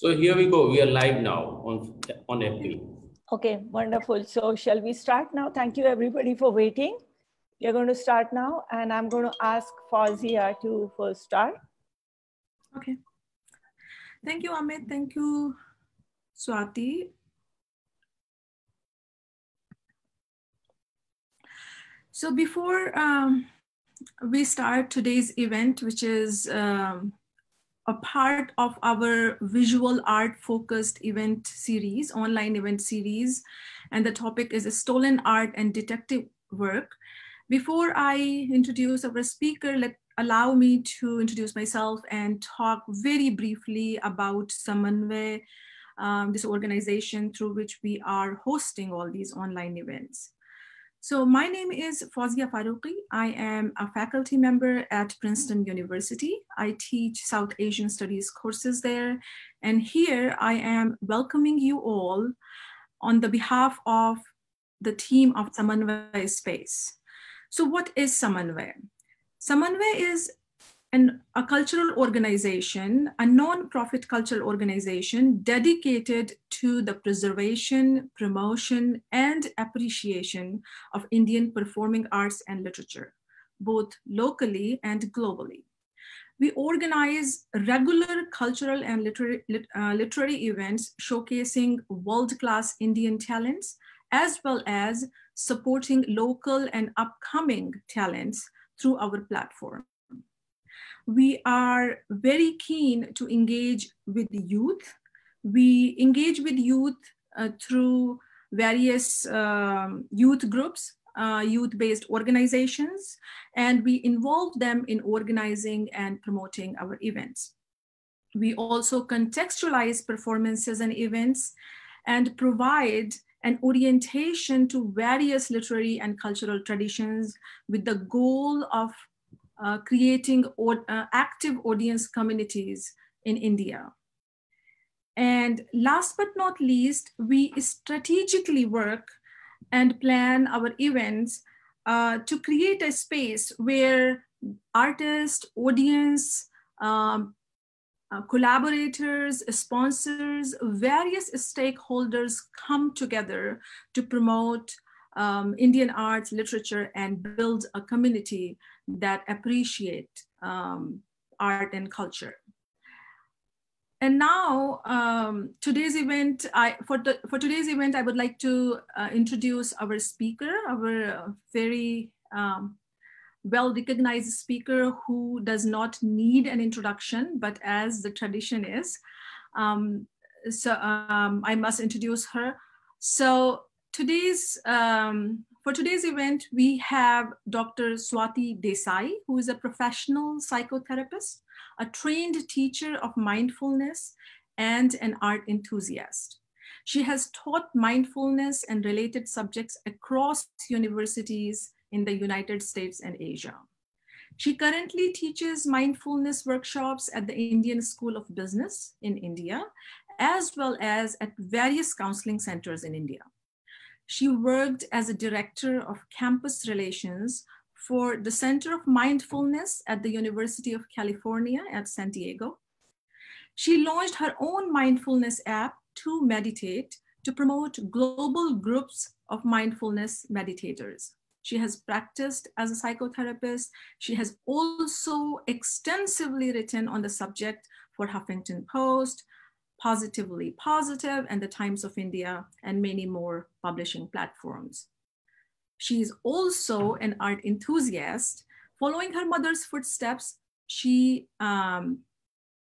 So here we go. We are live now on, on FB. Okay, wonderful. So shall we start now? Thank you everybody for waiting. We are going to start now and I'm going to ask Fauzia to first start. Okay. Thank you, Amit. Thank you, Swati. So before um, we start today's event, which is um, a part of our visual art focused event series, online event series, and the topic is a stolen art and detective work. Before I introduce our speaker, let allow me to introduce myself and talk very briefly about Samanvay, um, this organization through which we are hosting all these online events. So my name is Fauzia Farooqi. I am a faculty member at Princeton University. I teach South Asian Studies courses there. And here I am welcoming you all on the behalf of the team of Samanvay Space. So what is Samanvay? Samanvay is an, a cultural organization, a non-profit cultural organization dedicated to the preservation, promotion, and appreciation of Indian performing arts and literature, both locally and globally. We organize regular cultural and literary, uh, literary events showcasing world-class Indian talents, as well as supporting local and upcoming talents through our platform we are very keen to engage with youth. We engage with youth uh, through various um, youth groups, uh, youth-based organizations, and we involve them in organizing and promoting our events. We also contextualize performances and events and provide an orientation to various literary and cultural traditions with the goal of uh, creating uh, active audience communities in India. And last but not least, we strategically work and plan our events uh, to create a space where artists, audience, um, uh, collaborators, sponsors, various stakeholders come together to promote um, Indian arts, literature, and build a community that appreciate um, art and culture. And now, um, today's event, I, for, the, for today's event, I would like to uh, introduce our speaker, our very um, well-recognized speaker who does not need an introduction, but as the tradition is, um, so um, I must introduce her. So today's um, for today's event, we have Dr. Swati Desai, who is a professional psychotherapist, a trained teacher of mindfulness, and an art enthusiast. She has taught mindfulness and related subjects across universities in the United States and Asia. She currently teaches mindfulness workshops at the Indian School of Business in India, as well as at various counseling centers in India. She worked as a director of campus relations for the Center of Mindfulness at the University of California at San Diego. She launched her own mindfulness app, 2Meditate, to promote global groups of mindfulness meditators. She has practiced as a psychotherapist. She has also extensively written on the subject for Huffington Post, Positively Positive and the Times of India, and many more publishing platforms. She is also an art enthusiast. Following her mother's footsteps, she, um,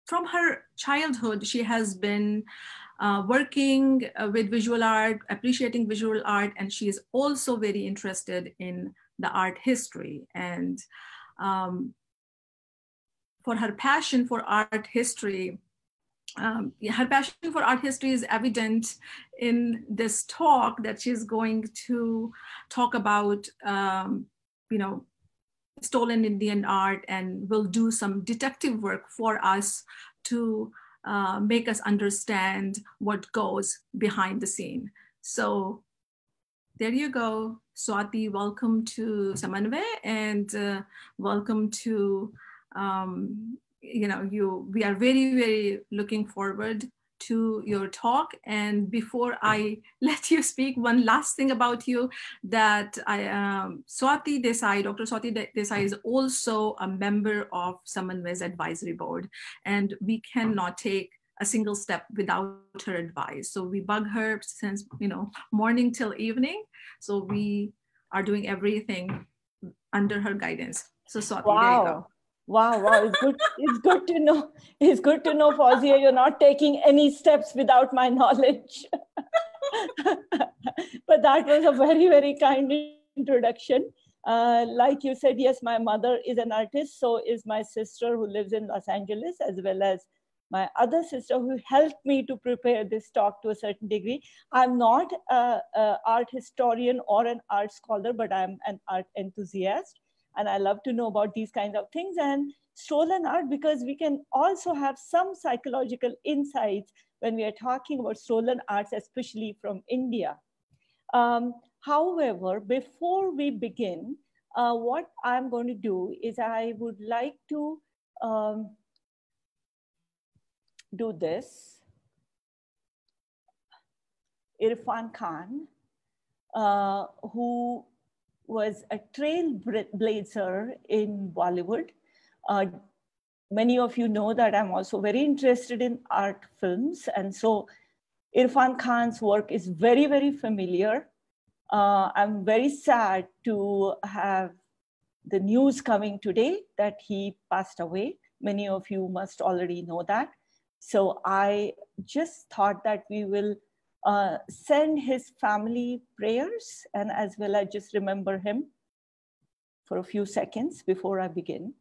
from her childhood, she has been uh, working uh, with visual art, appreciating visual art, and she is also very interested in the art history. And um, for her passion for art history, um, her passion for art history is evident in this talk that she's going to talk about, um, you know, stolen Indian art and will do some detective work for us to uh, make us understand what goes behind the scene. So there you go. Swati, welcome to Samanvay and uh, welcome to um, you know, you we are very, very looking forward to your talk. And before I let you speak, one last thing about you that I um, Swati Desai, Dr. Swati Desai is also a member of Samanvay's advisory board, and we cannot take a single step without her advice. So we bug her since you know morning till evening. So we are doing everything under her guidance. So Swati, wow. Wow, wow, it's good. it's good to know. It's good to know, Fauzia, you're not taking any steps without my knowledge. but that was a very, very kind introduction. Uh, like you said, yes, my mother is an artist. So is my sister who lives in Los Angeles, as well as my other sister who helped me to prepare this talk to a certain degree. I'm not an art historian or an art scholar, but I'm an art enthusiast and I love to know about these kinds of things and stolen art because we can also have some psychological insights when we are talking about stolen arts, especially from India. Um, however, before we begin, uh, what I'm going to do is I would like to um, do this. Irfan Khan, uh, who was a trailblazer in Bollywood. Uh, many of you know that I'm also very interested in art films. And so Irfan Khan's work is very, very familiar. Uh, I'm very sad to have the news coming today that he passed away. Many of you must already know that. So I just thought that we will uh, send his family prayers and as well I just remember him for a few seconds before I begin.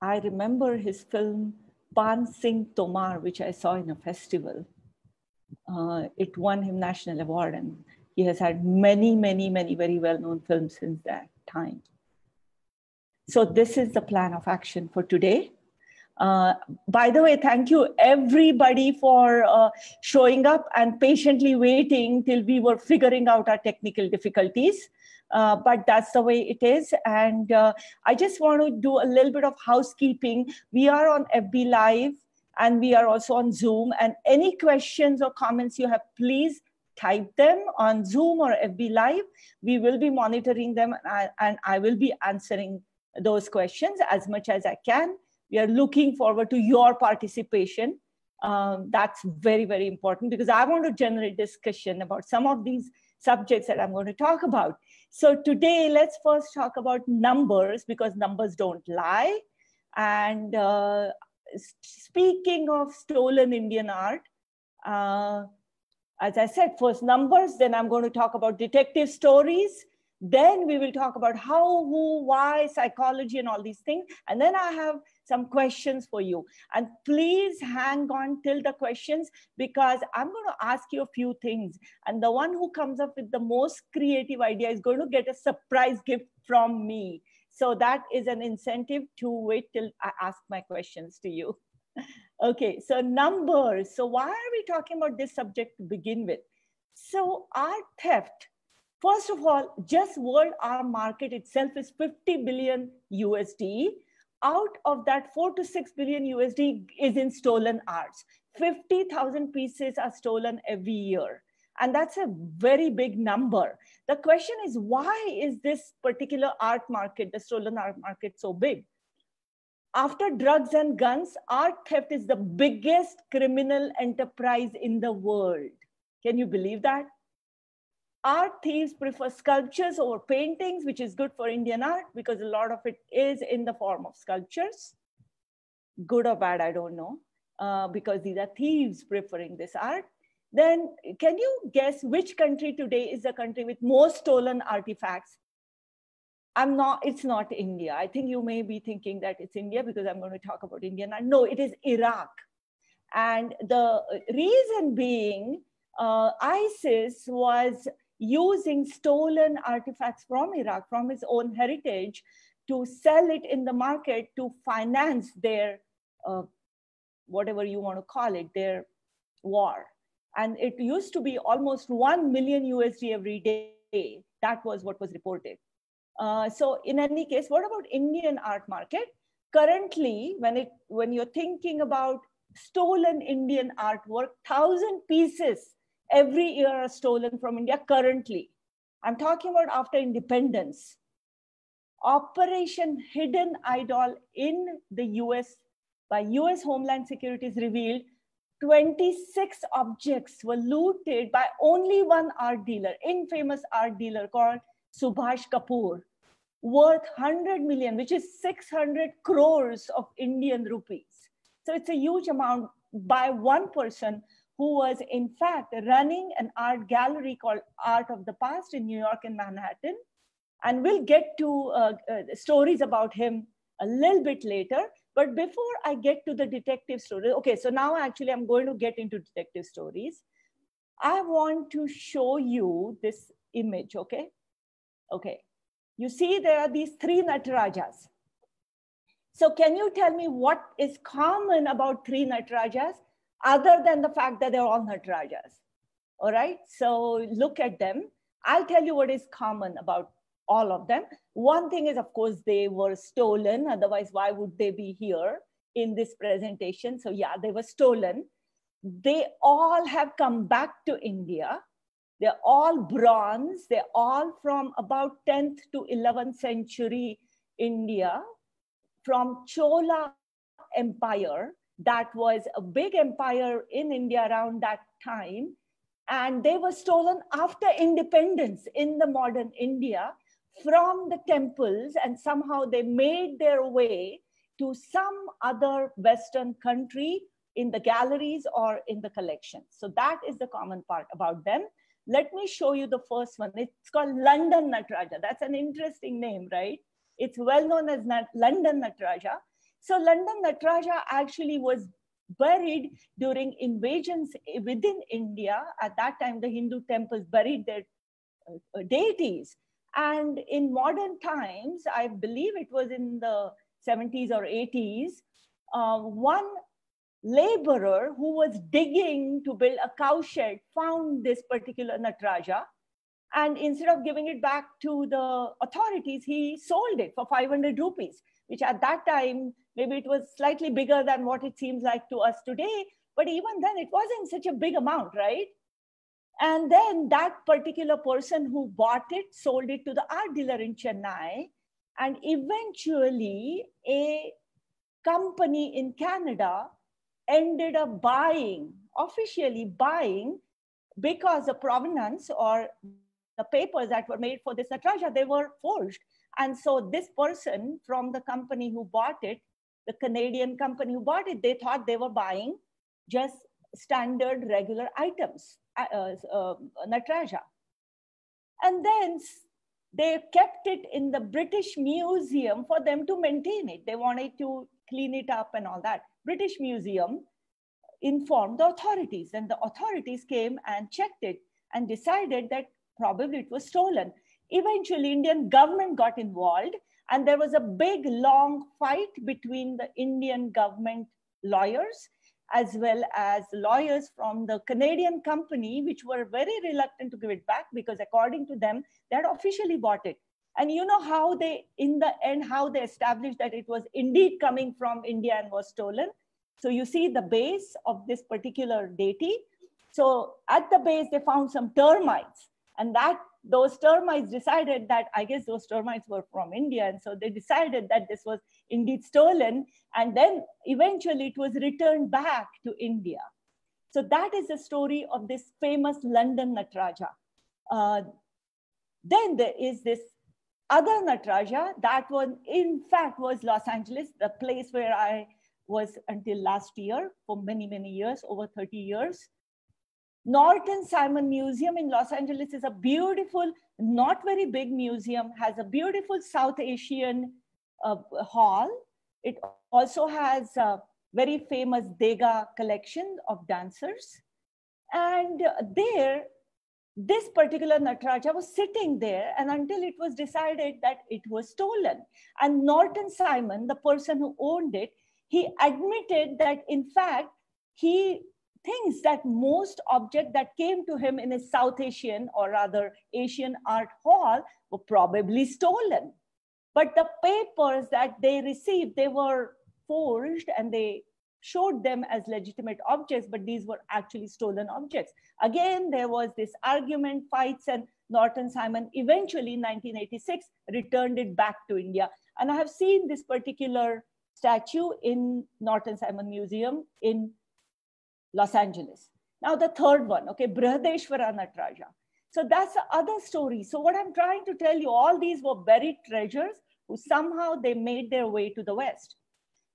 I remember his film Paan Singh Tomar, which I saw in a festival. Uh, it won him national award and he has had many, many, many very well-known films since that time. So this is the plan of action for today. Uh, by the way, thank you everybody for uh, showing up and patiently waiting till we were figuring out our technical difficulties. Uh, but that's the way it is. And uh, I just want to do a little bit of housekeeping. We are on FB Live and we are also on Zoom. And any questions or comments you have, please type them on Zoom or FB Live. We will be monitoring them and I, and I will be answering those questions as much as I can. We are looking forward to your participation. Um, that's very, very important because I want to generate discussion about some of these subjects that I'm going to talk about. So today, let's first talk about numbers because numbers don't lie. And uh, speaking of stolen Indian art, uh, as I said, first numbers, then I'm going to talk about detective stories, then we will talk about how, who, why, psychology, and all these things. And then I have some questions for you. And please hang on till the questions because I'm going to ask you a few things. And the one who comes up with the most creative idea is going to get a surprise gift from me. So that is an incentive to wait till I ask my questions to you. okay, so numbers. So why are we talking about this subject to begin with? So art theft First of all, just world art market itself is 50 billion USD. Out of that, four to six billion USD is in stolen arts. 50,000 pieces are stolen every year. And that's a very big number. The question is, why is this particular art market, the stolen art market, so big? After drugs and guns, art theft is the biggest criminal enterprise in the world. Can you believe that? Art thieves prefer sculptures over paintings, which is good for Indian art because a lot of it is in the form of sculptures. Good or bad, I don't know, uh, because these are thieves preferring this art. Then can you guess which country today is the country with most stolen artifacts? I'm not, it's not India. I think you may be thinking that it's India because I'm going to talk about Indian art. No, it is Iraq. And the reason being, uh, ISIS was using stolen artifacts from Iraq, from his own heritage, to sell it in the market to finance their, uh, whatever you want to call it, their war. And it used to be almost 1 million USD every day. That was what was reported. Uh, so in any case, what about Indian art market? Currently, when it when you're thinking about stolen Indian artwork, thousand pieces every year are stolen from India currently. I'm talking about after independence. Operation Hidden Idol in the US by US Homeland Security is revealed 26 objects were looted by only one art dealer, infamous art dealer called Subhash Kapoor, worth 100 million, which is 600 crores of Indian rupees. So it's a huge amount by one person who was in fact running an art gallery called Art of the Past in New York and Manhattan. And we'll get to uh, uh, stories about him a little bit later. But before I get to the detective story, okay, so now actually I'm going to get into detective stories. I want to show you this image, okay? Okay, you see there are these three Natarajas. So can you tell me what is common about three Natarajas other than the fact that they're all Natarajas? All right, so look at them. I'll tell you what is common about all of them. One thing is, of course, they were stolen. Otherwise, why would they be here in this presentation? So yeah, they were stolen. They all have come back to India. They're all bronze. They're all from about 10th to 11th century India, from Chola Empire. That was a big empire in India around that time. And they were stolen after independence in the modern India from the temples and somehow they made their way to some other Western country in the galleries or in the collections. So that is the common part about them. Let me show you the first one. It's called London Nataraja. That's an interesting name, right? It's well known as Nat London Nataraja. So London Nataraja actually was buried during invasions within India. At that time, the Hindu temples buried their uh, deities. And in modern times, I believe it was in the 70s or 80s, uh, one laborer who was digging to build a cowshed found this particular Nataraja. And instead of giving it back to the authorities, he sold it for 500 rupees, which at that time, maybe it was slightly bigger than what it seems like to us today. But even then, it wasn't such a big amount, right? And then that particular person who bought it sold it to the art dealer in Chennai. And eventually, a company in Canada ended up buying, officially buying, because the provenance or the papers that were made for this Nataraja, they were forged. And so this person from the company who bought it, the Canadian company who bought it, they thought they were buying just standard regular items. Uh, uh, Nataraja. And then they kept it in the British Museum for them to maintain it. They wanted to clean it up and all that. British Museum informed the authorities and the authorities came and checked it and decided that probably it was stolen. Eventually, Indian government got involved and there was a big long fight between the Indian government lawyers as well as lawyers from the Canadian company, which were very reluctant to give it back because according to them, they had officially bought it. And you know how they, in the end, how they established that it was indeed coming from India and was stolen. So you see the base of this particular deity. So at the base, they found some termites and that those termites decided that I guess those termites were from India. And so they decided that this was indeed stolen. And then eventually it was returned back to India. So that is the story of this famous London Nataraja. Uh, then there is this other Nataraja that one in fact was Los Angeles, the place where I was until last year for many, many years, over 30 years. Norton Simon Museum in Los Angeles is a beautiful, not very big museum, has a beautiful South Asian uh, hall. It also has a very famous Degas collection of dancers. And there, this particular Nataraja was sitting there and until it was decided that it was stolen. And Norton Simon, the person who owned it, he admitted that in fact, he thinks that most object that came to him in a South Asian or rather Asian art hall were probably stolen. But the papers that they received, they were forged and they showed them as legitimate objects, but these were actually stolen objects. Again, there was this argument, fights, and Norton Simon eventually in 1986 returned it back to India. And I have seen this particular statue in Norton Simon Museum in Los Angeles. Now the third one, okay, Brihadeshwara Nataraja. So that's the other story. So what I'm trying to tell you, all these were buried treasures who somehow they made their way to the West.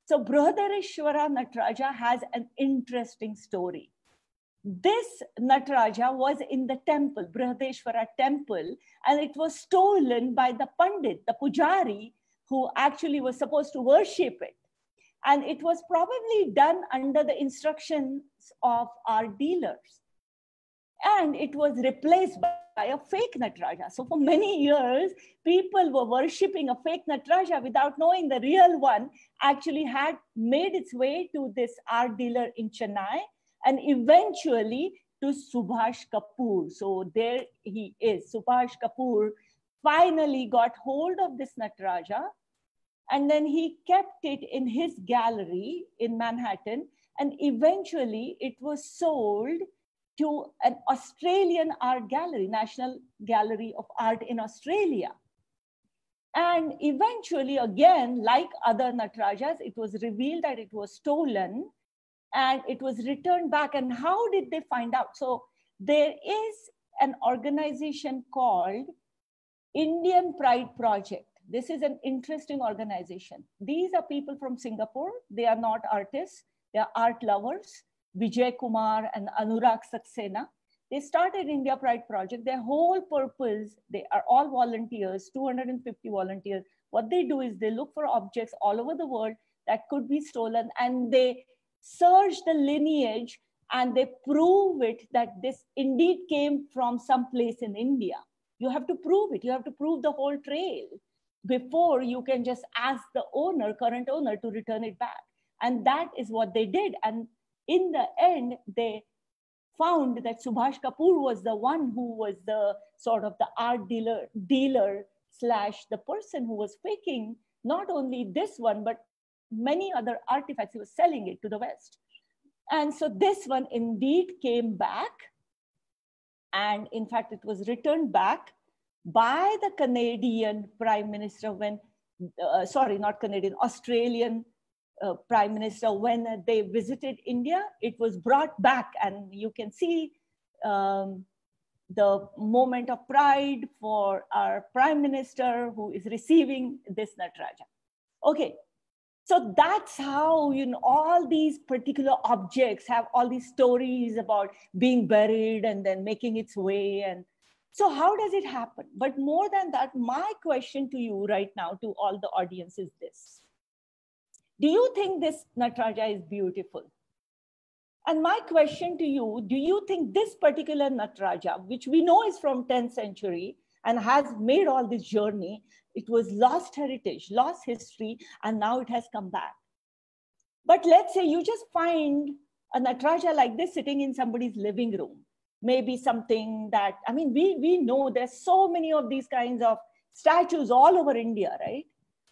So Brihadeshwara Nataraja has an interesting story. This Nataraja was in the temple, Brihadeshwara temple, and it was stolen by the Pandit, the Pujari, who actually was supposed to worship it. And it was probably done under the instructions of our dealers. And it was replaced by a fake Nataraja. So for many years, people were worshipping a fake Nataraja without knowing the real one actually had made its way to this art dealer in Chennai and eventually to Subhash Kapoor. So there he is. Subhash Kapoor finally got hold of this Nataraja and then he kept it in his gallery in Manhattan. And eventually it was sold to an Australian art gallery, National Gallery of Art in Australia. And eventually, again, like other Natarajas, it was revealed that it was stolen and it was returned back. And how did they find out? So there is an organization called Indian Pride Project. This is an interesting organization. These are people from Singapore. They are not artists, they are art lovers. Vijay Kumar and Anurag Saxena. They started India Pride Project. Their whole purpose, they are all volunteers, 250 volunteers. What they do is they look for objects all over the world that could be stolen and they search the lineage and they prove it that this indeed came from some place in India. You have to prove it. You have to prove the whole trail before you can just ask the owner, current owner, to return it back. And that is what they did. And in the end, they found that Subhash Kapoor was the one who was the sort of the art dealer, dealer slash the person who was faking not only this one, but many other artifacts. He was selling it to the West. And so this one indeed came back. And in fact, it was returned back by the Canadian Prime Minister when, uh, sorry, not Canadian, Australian uh, Prime Minister when they visited India. It was brought back, and you can see um, the moment of pride for our Prime Minister who is receiving this Nataraja. Okay, so that's how you know all these particular objects have all these stories about being buried and then making its way and so how does it happen? But more than that, my question to you right now, to all the audience is this. Do you think this Nataraja is beautiful? And my question to you, do you think this particular Nataraja, which we know is from 10th century and has made all this journey, it was lost heritage, lost history, and now it has come back. But let's say you just find a Nataraja like this sitting in somebody's living room maybe something that, I mean, we, we know there's so many of these kinds of statues all over India, right?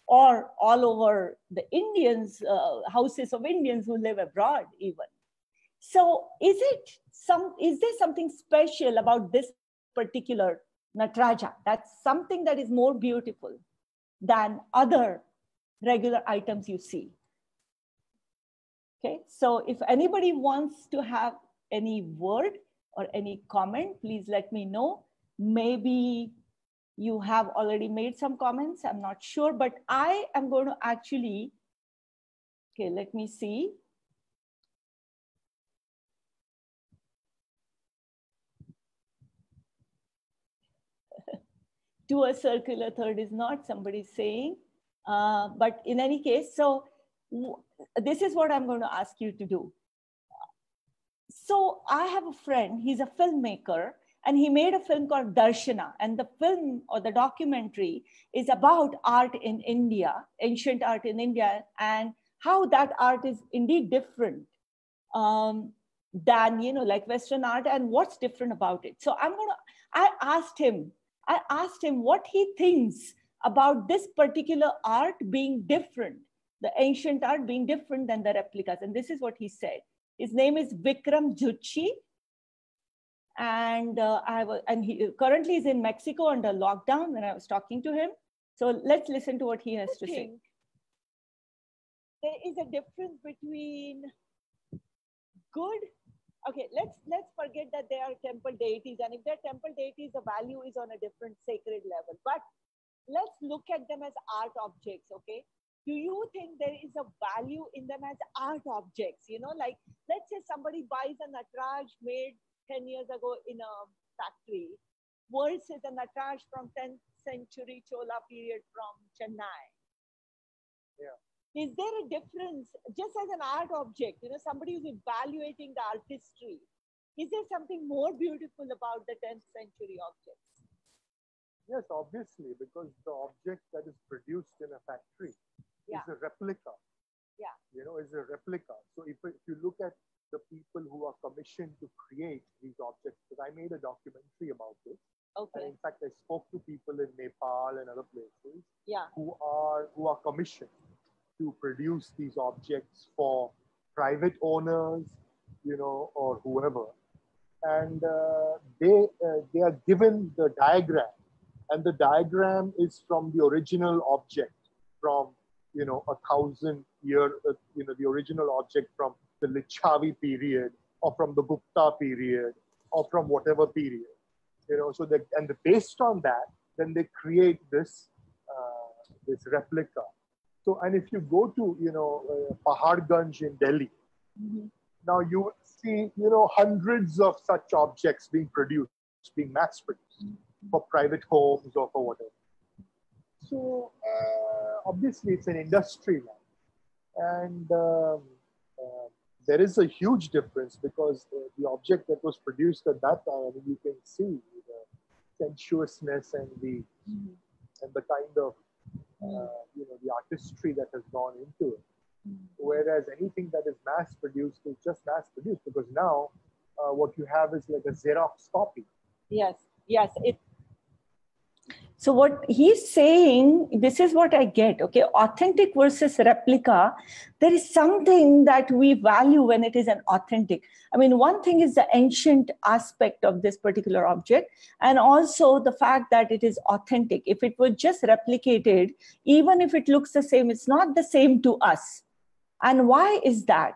Or all over the Indians, uh, houses of Indians who live abroad even. So is it some, is there something special about this particular Nataraja? That's something that is more beautiful than other regular items you see. Okay, so if anybody wants to have any word, or any comment, please let me know. Maybe you have already made some comments, I'm not sure, but I am going to actually, okay, let me see. to a circular third is not, somebody's saying. Uh, but in any case, so this is what I'm going to ask you to do. So I have a friend, he's a filmmaker, and he made a film called Darshana. And the film or the documentary is about art in India, ancient art in India, and how that art is indeed different. Um, than you know like western art and what's different about it so i'm gonna i asked him i asked him what he thinks about this particular art being different the ancient art being different than the replicas and this is what he said his name is vikram juchi and uh, i was and he currently is in mexico under lockdown when i was talking to him. So let's listen to what he has to say. There is a difference between good okay let's let's forget that they are temple deities. And if they're temple deities the value is on a different sacred level. But let's look at them as art objects okay? Do you think there is a value in them as art objects? You know like let's say somebody buys a natraj made 10 years ago in a factory. Versus a natraj from 10th century chola period from chennai. Yeah. Is there a difference just as an art object you know somebody who's evaluating the artistry is there something more beautiful about the 10th century objects? Yes obviously because the object that is produced in a factory yeah. is a replica. Yeah. You know is a replica. So if, if you look at the people who are commissioned to create these objects because i made a documentary about this. Okay. And in fact i spoke to people in nepal and other places yeah. who are who are commissioned to produce these objects for private owners, you know, or whoever. And uh, they, uh, they are given the diagram, and the diagram is from the original object from, you know, a thousand year, uh, you know, the original object from the Licchavi period, or from the Gupta period, or from whatever period, you know. So that, and based on that, then they create this, uh, this replica so, and if you go to, you know, uh, Paharganj in Delhi, mm-hmm. now you will see, you know, hundreds of such objects being produced, being mass produced mm-hmm. for private homes or for whatever. So, uh, obviously, it's an industry now. And um, there is a huge difference because the, the, object that was produced at that time, I mean, you can see the sensuousness and the, mm-hmm. and the kind of uh, you know the artistry that has gone into it. Whereas anything that is mass produced is just mass produced because now uh, what you have is like a Xerox copy. Yes, yes. It so what he's saying, this is what I get, okay? Authentic versus replica, there is something that we value when it is an authentic. I mean, one thing is the ancient aspect of this particular object, and also the fact that it is authentic. If it were just replicated, even if it looks the same, it's not the same to us. And why is that?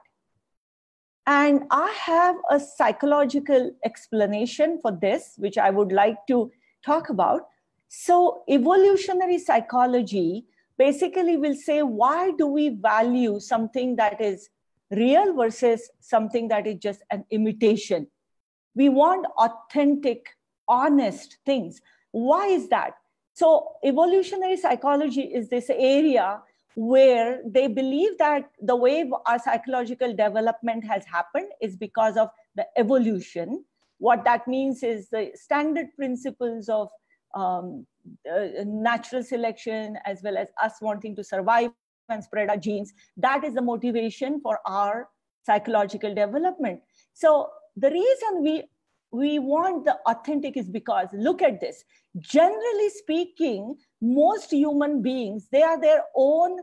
And I have a psychological explanation for this, which I would like to talk about so evolutionary psychology basically will say, why do we value something that is real versus something that is just an imitation? We want authentic, honest things. Why is that? So evolutionary psychology is this area where they believe that the way our psychological development has happened is because of the evolution. What that means is the standard principles of um, uh, natural selection as well as us wanting to survive and spread our genes. That is the motivation for our psychological development. So the reason we we want the authentic is because look at this. Generally speaking most human beings they are their own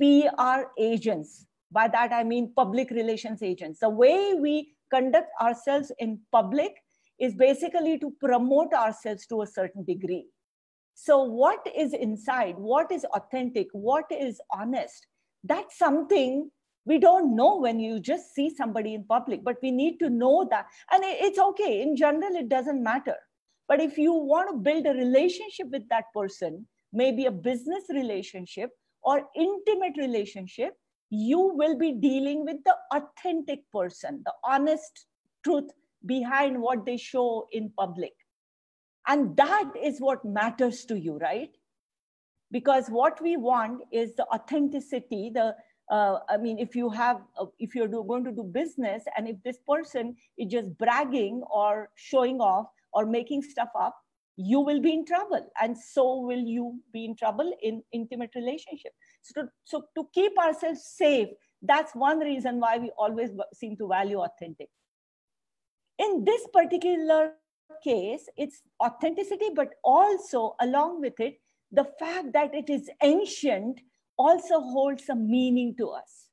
pr agents. By that i mean public relations agents. The way we conduct ourselves in public is basically to promote ourselves to a certain degree. So, what is inside? What is authentic? What is honest? That's something we don't know when you just see somebody in public, but we need to know that. And it's okay. In general, it doesn't matter. But if you want to build a relationship with that person, maybe a business relationship or intimate relationship, you will be dealing with the authentic person, the honest truth behind what they show in public. And that is what matters to you, right? Because what we want is the authenticity, the uh, I mean, if you have, uh, if you're do, going to do business and if this person is just bragging or showing off or making stuff up, you will be in trouble. And so will you be in trouble in intimate relationship. So to, so to keep ourselves safe, that's one reason why we always seem to value authentic. In this particular case, it's authenticity, but also along with it, the fact that it is ancient also holds some meaning to us.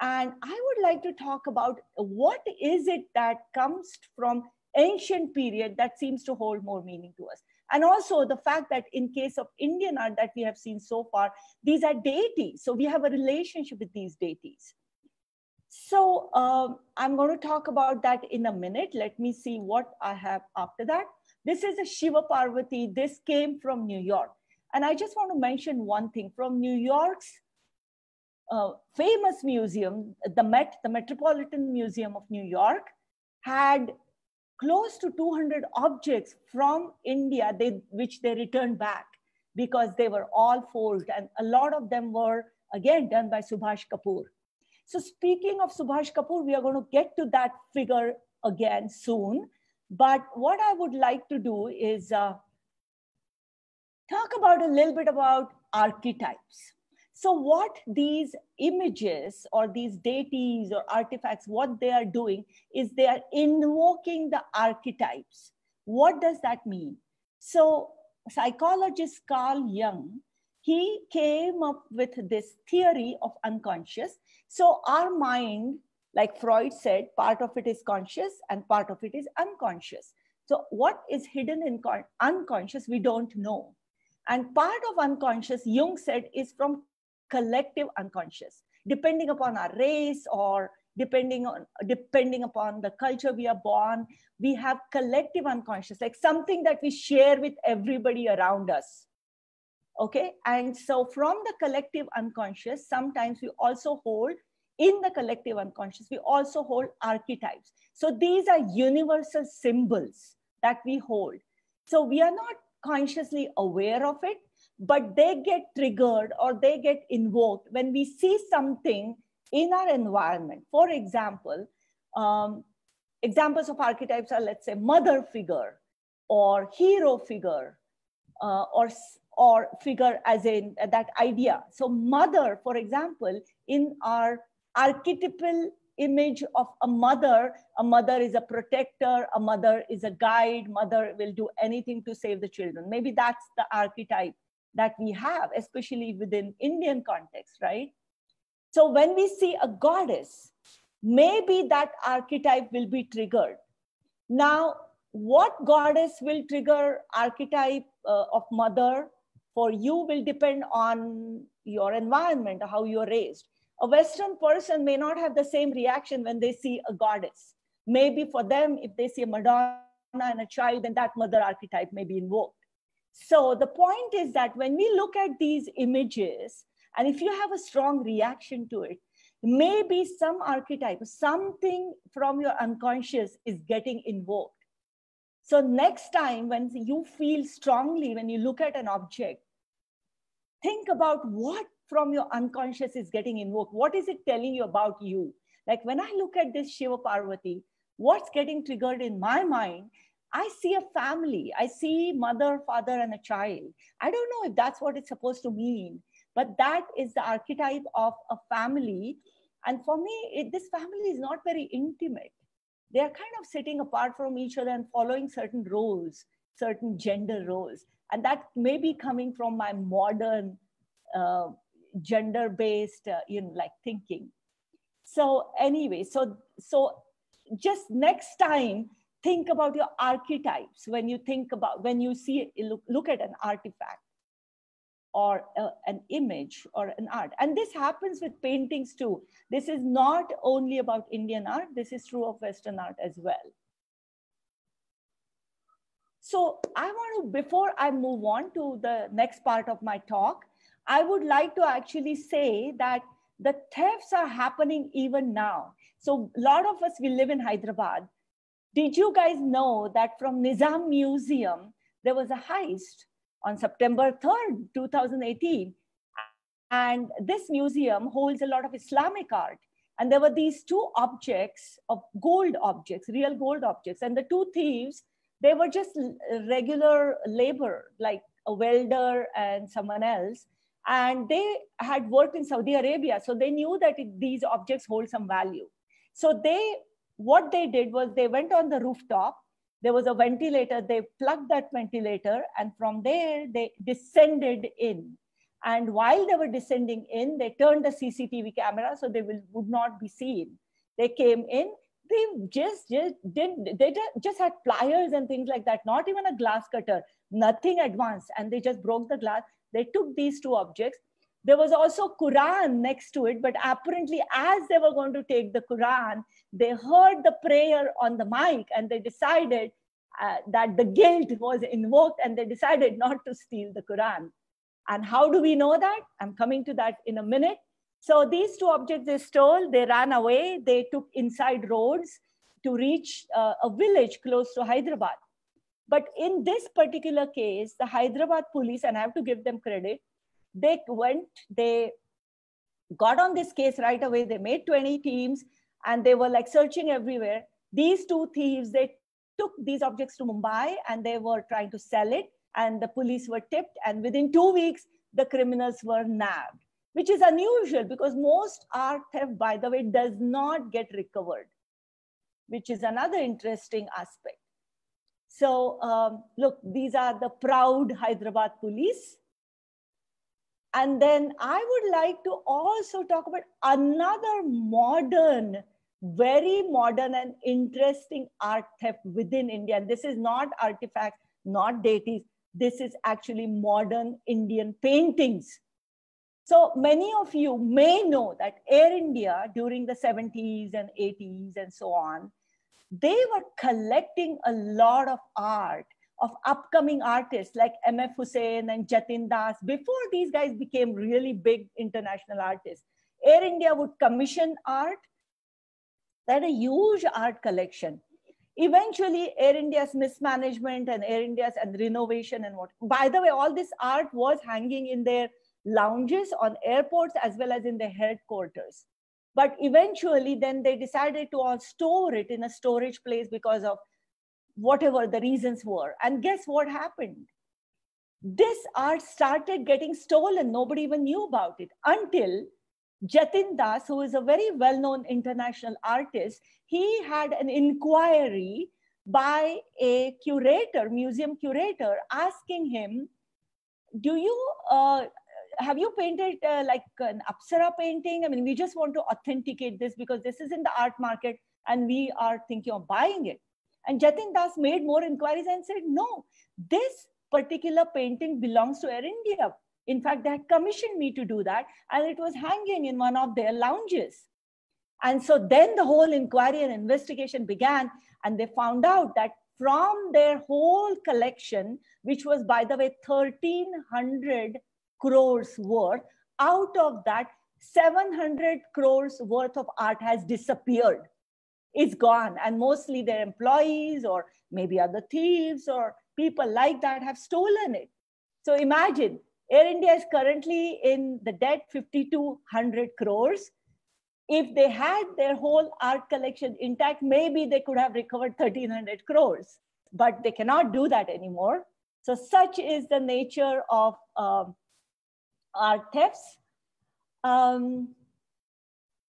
And I would like to talk about what is it that comes from ancient period that seems to hold more meaning to us. And also the fact that in case of Indian art that we have seen so far, these are deities. So we have a relationship with these deities. So um, I'm going to talk about that in a minute. Let me see what I have after that. This is a Shiva Parvati. This came from New York. And I just want to mention one thing from New York's uh, famous museum, the Met, the Metropolitan Museum of New York, had close to 200 objects from India, they, which they returned back because they were all forged. And a lot of them were, again, done by Subhash Kapoor. So speaking of Subhash Kapoor, we are going to get to that figure again soon. But what I would like to do is uh, talk about a little bit about archetypes. So what these images or these deities or artifacts, what they are doing is they are invoking the archetypes. What does that mean? So psychologist Carl Jung, he came up with this theory of unconscious. So our mind, like Freud said, part of it is conscious and part of it is unconscious. So what is hidden in unconscious, we don't know. And part of unconscious, Jung said, is from collective unconscious, depending upon our race or depending on depending upon the culture we are born, we have collective unconscious, like something that we share with everybody around us. Okay, and so from the collective unconscious, sometimes we also hold in the collective unconscious, we also hold archetypes. So these are universal symbols that we hold. So we are not consciously aware of it, but they get triggered or they get invoked when we see something in our environment. For example, um, examples of archetypes are, let's say, mother figure or hero figure uh, or, or figure as in uh, that idea. So mother, for example, in our archetypal image of a mother, a mother is a protector, a mother is a guide, mother will do anything to save the children. Maybe that's the archetype that we have, especially within Indian context, right? So when we see a goddess, maybe that archetype will be triggered. Now, what goddess will trigger archetype uh, of mother for you will depend on your environment, how you're raised. A Western person may not have the same reaction when they see a goddess. Maybe for them, if they see a Madonna and a child, then that mother archetype may be invoked. So the point is that when we look at these images, and if you have a strong reaction to it, maybe some archetype, something from your unconscious is getting invoked. So next time when you feel strongly, when you look at an object, think about what from your unconscious is getting invoked. What is it telling you about you? Like when I look at this Shiva Parvati, what's getting triggered in my mind I see a family, I see mother, father, and a child. I don't know if that's what it's supposed to mean, but that is the archetype of a family. And for me, it, this family is not very intimate. They are kind of sitting apart from each other and following certain roles, certain gender roles. And that may be coming from my modern uh, gender-based, uh, you know, like thinking. So anyway, so so just next time think about your archetypes when you think about when you see look, look at an artifact or an image or an art. And this happens with paintings too. This is not only about indian art this is true of western art as well. So i want to before i move on to the next part of my talk i would like to actually say that the thefts are happening even now. So a lot of us we live in hyderabad. Did you guys know that from Nizam Museum, there was a heist on September 3rd, 2018? And this museum holds a lot of Islamic art. And there were these two objects of gold objects, real gold objects. And the two thieves, they were just regular labor, like a welder and someone else. And they had worked in Saudi Arabia. So they knew that it, these objects hold some value. So they what they did was they went on the rooftop. There was a ventilator. They plugged that ventilator, and from there they descended in. And while they were descending in, they turned the CCTV camera so they will, would not be seen. They came in. They just just did. They just had pliers and things like that. Not even a glass cutter. Nothing advanced. And they just broke the glass. They took these two objects there was also Quran next to it, but apparently as they were going to take the Quran, they heard the prayer on the mic and they decided uh, that the guilt was invoked and they decided not to steal the Quran. And how do we know that? I'm coming to that in a minute. So these two objects they stole, they ran away, they took inside roads to reach uh, a village close to Hyderabad. But in this particular case, the Hyderabad police, and I have to give them credit, they went, they got on this case right away. They made 20 teams and they were like searching everywhere. These two thieves, they took these objects to Mumbai and they were trying to sell it. And the police were tipped. And within two weeks, the criminals were nabbed, which is unusual because most art theft, by the way, does not get recovered, which is another interesting aspect. So um, look, these are the proud Hyderabad police. And then I would like to also talk about another modern, very modern and interesting art theft within India. And this is not artifacts, not deities. This is actually modern Indian paintings. So many of you may know that Air India during the 70s and 80s and so on, they were collecting a lot of art of upcoming artists like M.F. Hussain and Jatin Das, before these guys became really big international artists, Air India would commission art. They had a huge art collection. Eventually, Air India's mismanagement and Air India's and renovation and what. By the way, all this art was hanging in their lounges on airports as well as in their headquarters. But eventually, then they decided to all store it in a storage place because of whatever the reasons were. And guess what happened? This art started getting stolen. Nobody even knew about it until Jatin Das, who is a very well known international artist, he had an inquiry by a curator, museum curator, asking him, Do you uh, have you painted uh, like an Apsara painting? I mean, we just want to authenticate this because this is in the art market and we are thinking of buying it. And Jatin Das made more inquiries and said, no, this particular painting belongs to Air India. In fact, they had commissioned me to do that, and it was hanging in one of their lounges. And so then the whole inquiry and investigation began, and they found out that from their whole collection, which was, by the way, 1,300 crores worth, out of that, 700 crores worth of art has disappeared is gone. And mostly their employees or maybe other thieves or people like that have stolen it. So imagine Air India is currently in the debt 5,200 crores. If they had their whole art collection intact, maybe they could have recovered 1,300 crores, but they cannot do that anymore. So such is the nature of um, art thefts. Um,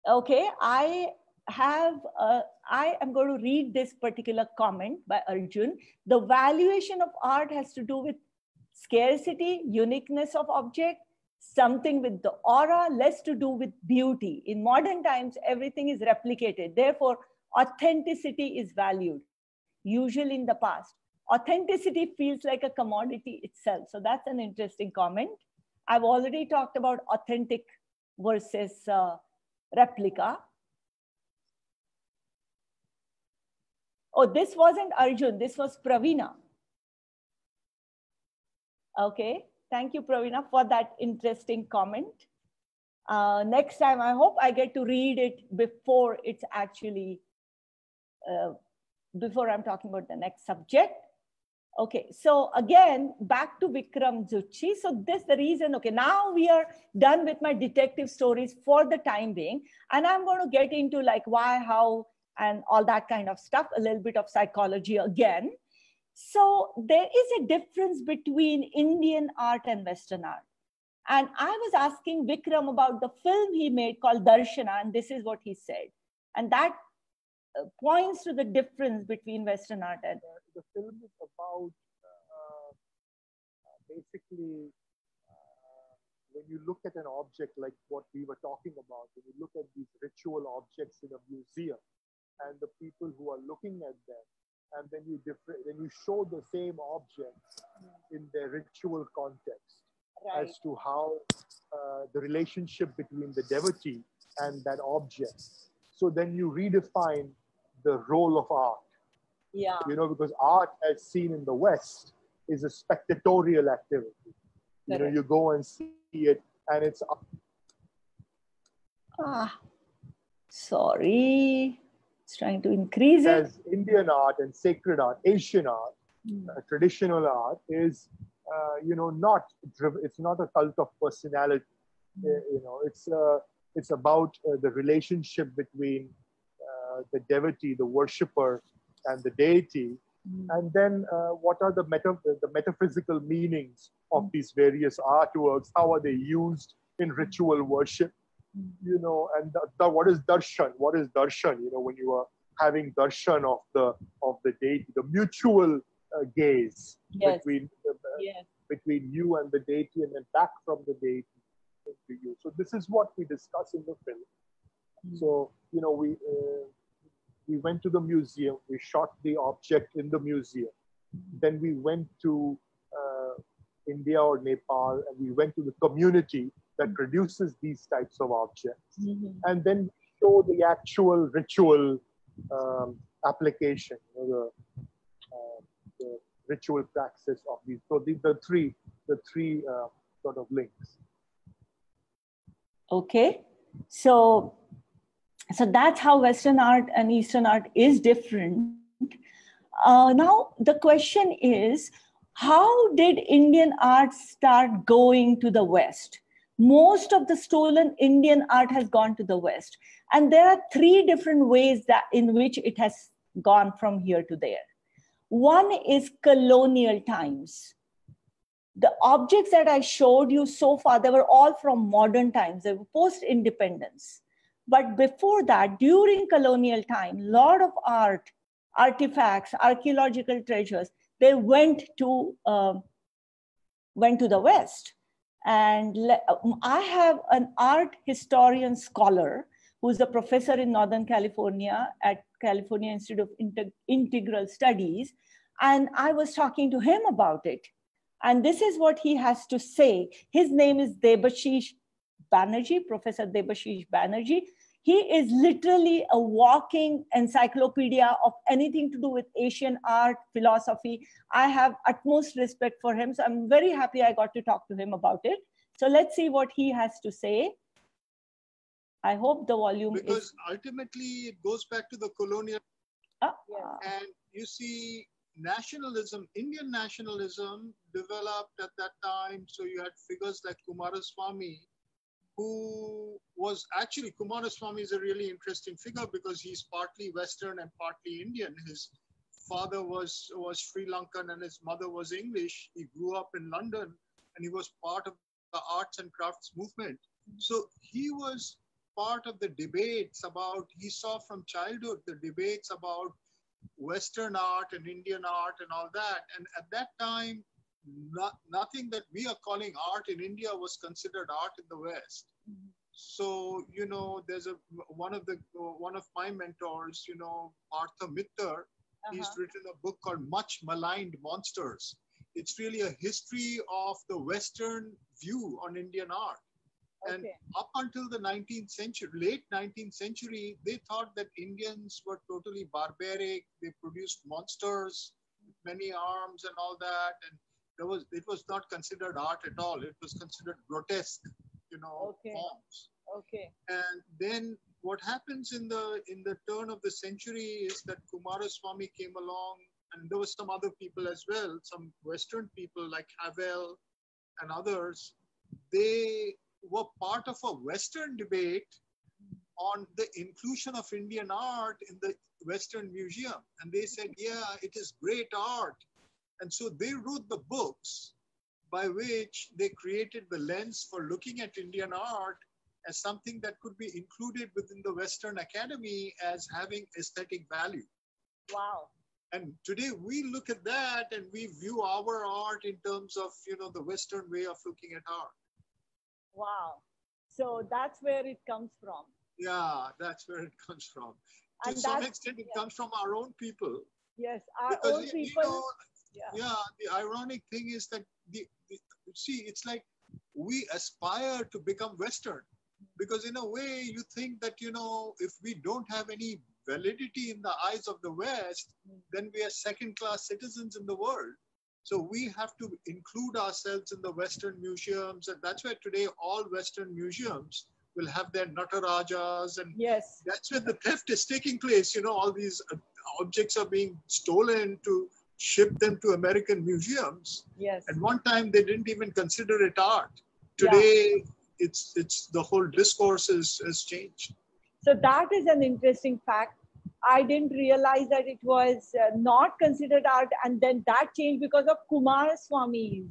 okay, I have, uh, I am going to read this particular comment by Arjun. The valuation of art has to do with scarcity, uniqueness of object, something with the aura, less to do with beauty. In modern times, everything is replicated. Therefore, authenticity is valued, usually in the past. Authenticity feels like a commodity itself. So that's an interesting comment. I've already talked about authentic versus uh, replica. Oh, this wasn't Arjun, this was Pravina. Okay, thank you, Pravina, for that interesting comment. Uh, next time, I hope I get to read it before it's actually, uh, before I'm talking about the next subject. Okay, so again, back to Vikram Zucchi. So this the reason, okay, now we are done with my detective stories for the time being. And I'm going to get into like why, how, and all that kind of stuff, a little bit of psychology again. So there is a difference between Indian art and Western art. And I was asking Vikram about the film he made called Darshana, and this is what he said. And that uh, points to the difference between Western art and. The film is about uh, basically uh, when you look at an object like what we were talking about, when you look at these ritual objects in a museum and the people who are looking at them, and then you differ- then you show the same object in their ritual context Right. as to how uh, the relationship between the devotee and that object. So then you redefine the role of art, Yeah. you know, because art, as seen in the West, is a spectatorial activity. You know, you go and see it, and it's Ah, sorry. It's trying to increase it. as Indian art and sacred art, Asian art, Hmm. uh, traditional art is, uh, you know, not driven. It's not a cult of personality. Uh, you know, it's uh, it's about uh, the relationship between uh, the devotee, the worshipper, and the deity, Hmm. and then uh, what are the meta the metaphysical meanings of these various artworks? How are they used in ritual worship? You know, and the, the, what is darshan? What is darshan? You know, when you are having darshan of the of the deity, the mutual uh, gaze Yes. between uh, Yes. between you and the deity, and then back from the deity into you. So this is what we discuss in the film. Mm. So you know, we uh, we went to the museum. We shot the object in the museum. Then we went to uh, India or Nepal, and we went to the community that produces these types of objects, Mhm. and then show the actual ritual um, application, you know, the, uh, the ritual praxis of these. So the, the three, the three uh, sort of links. Okay. So, so that's how Western art and Eastern art is different. Uh, now, the question is how did Indian art start going to the West? Most of the stolen Indian art has gone to the West. And there are three different ways that in which it has gone from here to there. One is colonial times the objects that I showed you so far, they were all from modern times, they were post independence. But before that, during colonial time, a lot of art, artifacts, archaeological treasures, they went to, um, went to the West. And le- um, I have an art historian scholar who's a professor in Northern California at California Institute of Integ- Integral Studies. And I was talking to him about it. And this is what he has to say. His name is Debashish Banerji, Professor Debashish Banerji. He is literally a walking encyclopedia of anything to do with Asian art, philosophy. I have utmost respect for him. So I'm very happy I got to talk to him about it. So let's see what he has to say. I hope the volume because is. ultimately it goes back to the colonial Ah, and you see nationalism indian nationalism developed at that time so you had figures like Coomaraswamy who was actually Coomaraswamy is a really interesting figure because he's partly western and partly indian. His father was was sri lankan and his mother was english. He grew up in london and he was part of the arts and crafts movement. So he was part of the debates about he saw from childhood the debates about western art and indian art and all that. And at that time not, nothing that we are calling art in india was considered art in the west so you know there's a one of the one of my mentors you know Partha Mitter he's uh-huh. written a book called much maligned monsters it's really a history of the western view on indian art and up until the 19th century, late 19th century, they thought that Indians were totally barbaric. They produced monsters many arms and all that. And there was it was not considered art at all. It was considered grotesque, you know, Okay. forms. Okay. And then what happens in the in the turn of the century is that Coomaraswamy came along, and there was some other people as well, some Western people like Havell and others. They were part of a Western debate on the inclusion of Indian art in the Western Museum. And they said, yeah, it is great art. And so they wrote the books by which they created the lens for looking at Indian art as something that could be included within the Western Academy as having aesthetic value. Wow. And today we look at that and we view our art in terms of, you know, the Western way of looking at art. Wow. So that's where it comes from. Yeah, that's where it comes from. And to some extent, it yeah. comes from our own people. Yes, our Because, own you people. know, yeah. yeah, the ironic thing is that the, the see, it's like we aspire to become Western because in a way you think that you know if we don't have any validity in the eyes of the West, then we are second-class citizens in the world. So we have to include ourselves in the Western museums, and that's why today all Western museums will have their Natarajas, and Yes. that's where the theft is taking place. You know, all these uh, objects are being stolen to ship them to American museums. Yes. At one time, they didn't even consider it art. Yeah. Today, it's it's the whole discourse is, has changed. So that is an interesting fact. I didn't realize that it was uh, not considered art, and then that changed because of Coomaraswamy's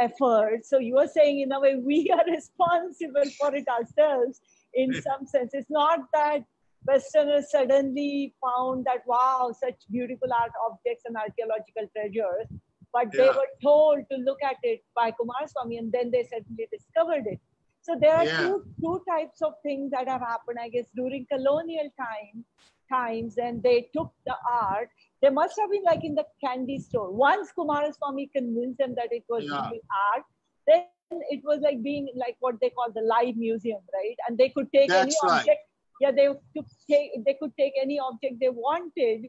effort. So you are saying, in a way, we are responsible for it ourselves in some sense. It's not that Westerners suddenly found that, wow, such beautiful art objects and archaeological treasures, but they were told to look at it by Coomaraswamy, and then they suddenly discovered it. So there are Yeah. two, two types of things that have happened, I guess, during colonial time times, and they took the art. There must have been like in the candy store. Once Coomaraswamy convinced them that it was Yeah. really art, then it was like being like what they call the live museum, right? And they could take any right. object. Yeah, they could take they could take any object they wanted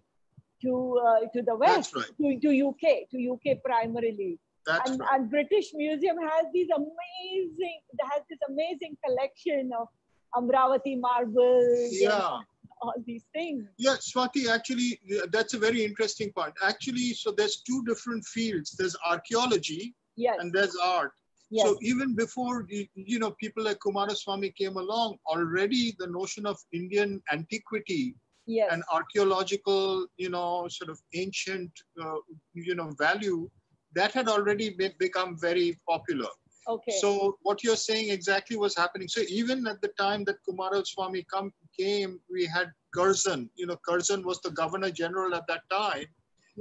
to uh, to the west, right. to, to UK, to UK primarily That's and, right. and British Museum has these amazing, has this amazing collection of Amravati marbles, and Yeah. all these things. Yeah, Swati, actually, that's a very interesting point. Actually, so there's two different fields. There's archaeology Yes, and there's art. Yes, So even before, you know, people like Coomaraswamy came along, already the notion of Indian antiquity yes, and archaeological, you know, sort of ancient, uh, you know, value, that had already be- become very popular. okay, So what you're saying exactly was happening. So even at the time that Coomaraswamy come, came, we had Curzon. You know, Curzon was the governor general at that time.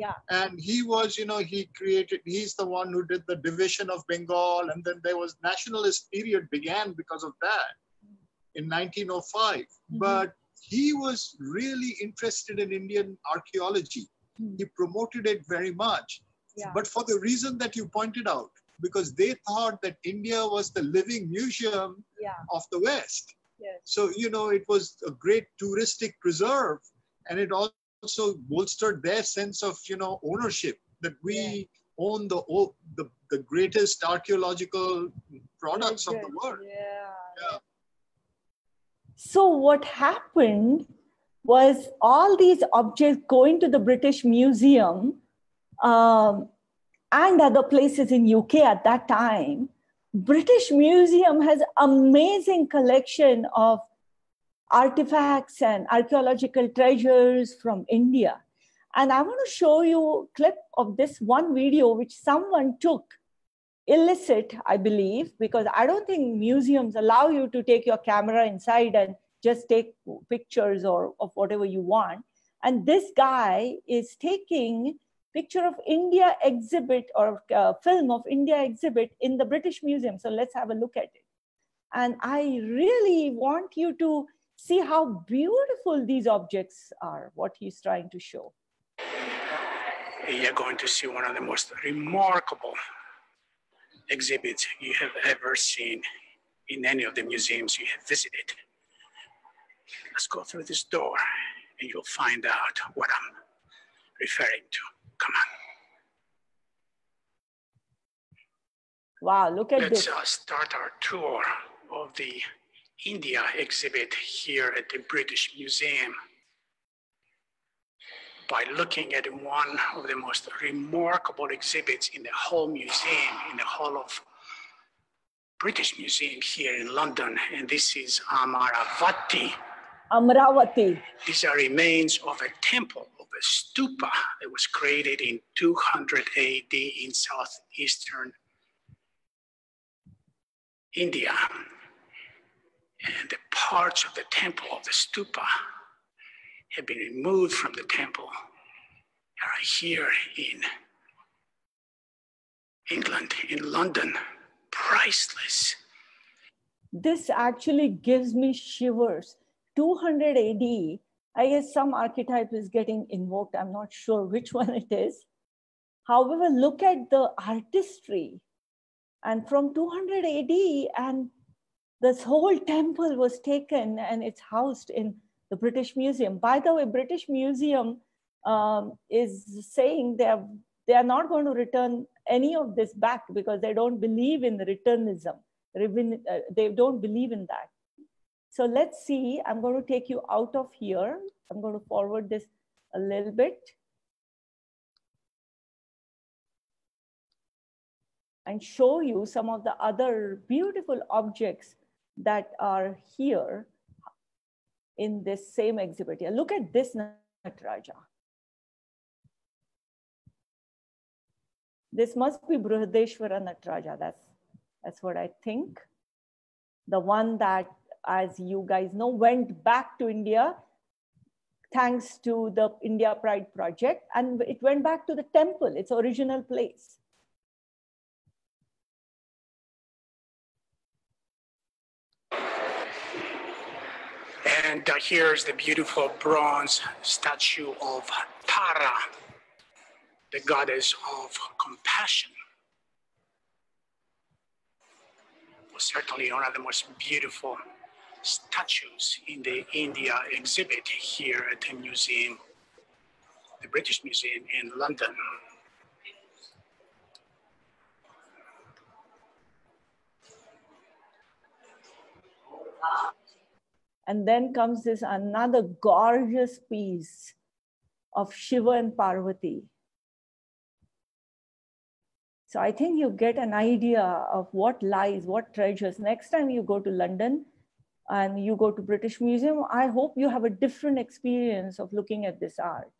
Yeah, And he was, you know, he created, he's the one who did the division of Bengal. And then there was nationalist period began because of that in 1905. Mhm. But he was really interested in Indian archaeology. Hmm. He promoted it very much yeah, but for the reason that you pointed out, because they thought that India was the living museum yeah, of the West. yes, So, you know, it was a great touristic preserve and it also bolstered their sense of, you know, ownership that we Yeah. own the, o- the, the greatest archaeological products of the world. Yeah. Yeah. So what happened was all these objects going to the British Museum um, and other places in UK at that time. British Museum has amazing collection of artifacts and archaeological treasures from India. And I want to show you a clip of this one video which someone took illicit, I believe, because I don't think museums allow you to take your camera inside and just take pictures or of whatever you want. And this guy is taking picture of India exhibit or uh, film of India exhibit in the British Museum. So let's have a look at it. And I really want you to see how beautiful these objects are, what he's trying to show. you're going to see one of the most remarkable exhibits you have ever seen in any of the museums you have visited. Let's go through this door and you'll find out what I'm referring to. Come on. Wow, look at this. Let's uh, start our tour of the India exhibit here at the British Museum by looking at one of the most remarkable exhibits in the whole museum, in the whole of British Museum here in London. And this is Amaravati. Amravati. These are remains of a temple, of a stupa that was created in 200 AD in southeastern India. And the parts of the temple of the stupa have been removed from the temple are here in England, in London, priceless. This actually gives me shivers. 200 AD, I guess some archetype is getting invoked. I'm not sure which one it is. However, look at the artistry. And from 200 AD, and this whole temple was taken and it's housed in the British Museum. By the way, British Museum um, is saying they are, they are not going to return any of this back because they don't believe in the returnism. Uh, they don't believe in that. So let's see, I'm going to take you out of here. I'm going to forward this a little bit. And show you some of the other beautiful objects that are here in this same exhibit here. Look at this Nataraja. This must be Brihadeshwara Nataraja. That's, that's what I think. The one that, as you guys know, went back to India thanks to the India Pride project. And it went back to the temple, its original place. And uh, here's the beautiful bronze statue of Tara, the goddess of compassion. Was certainly one of the most beautiful statues in the India exhibit here at the museum, the British Museum in London. And then comes this another gorgeous piece of Shiva and Parvati. So I think you get an idea of what lies, what treasures. Next time you go to London and you go to British Museum, I hope you have a different experience of looking at this art.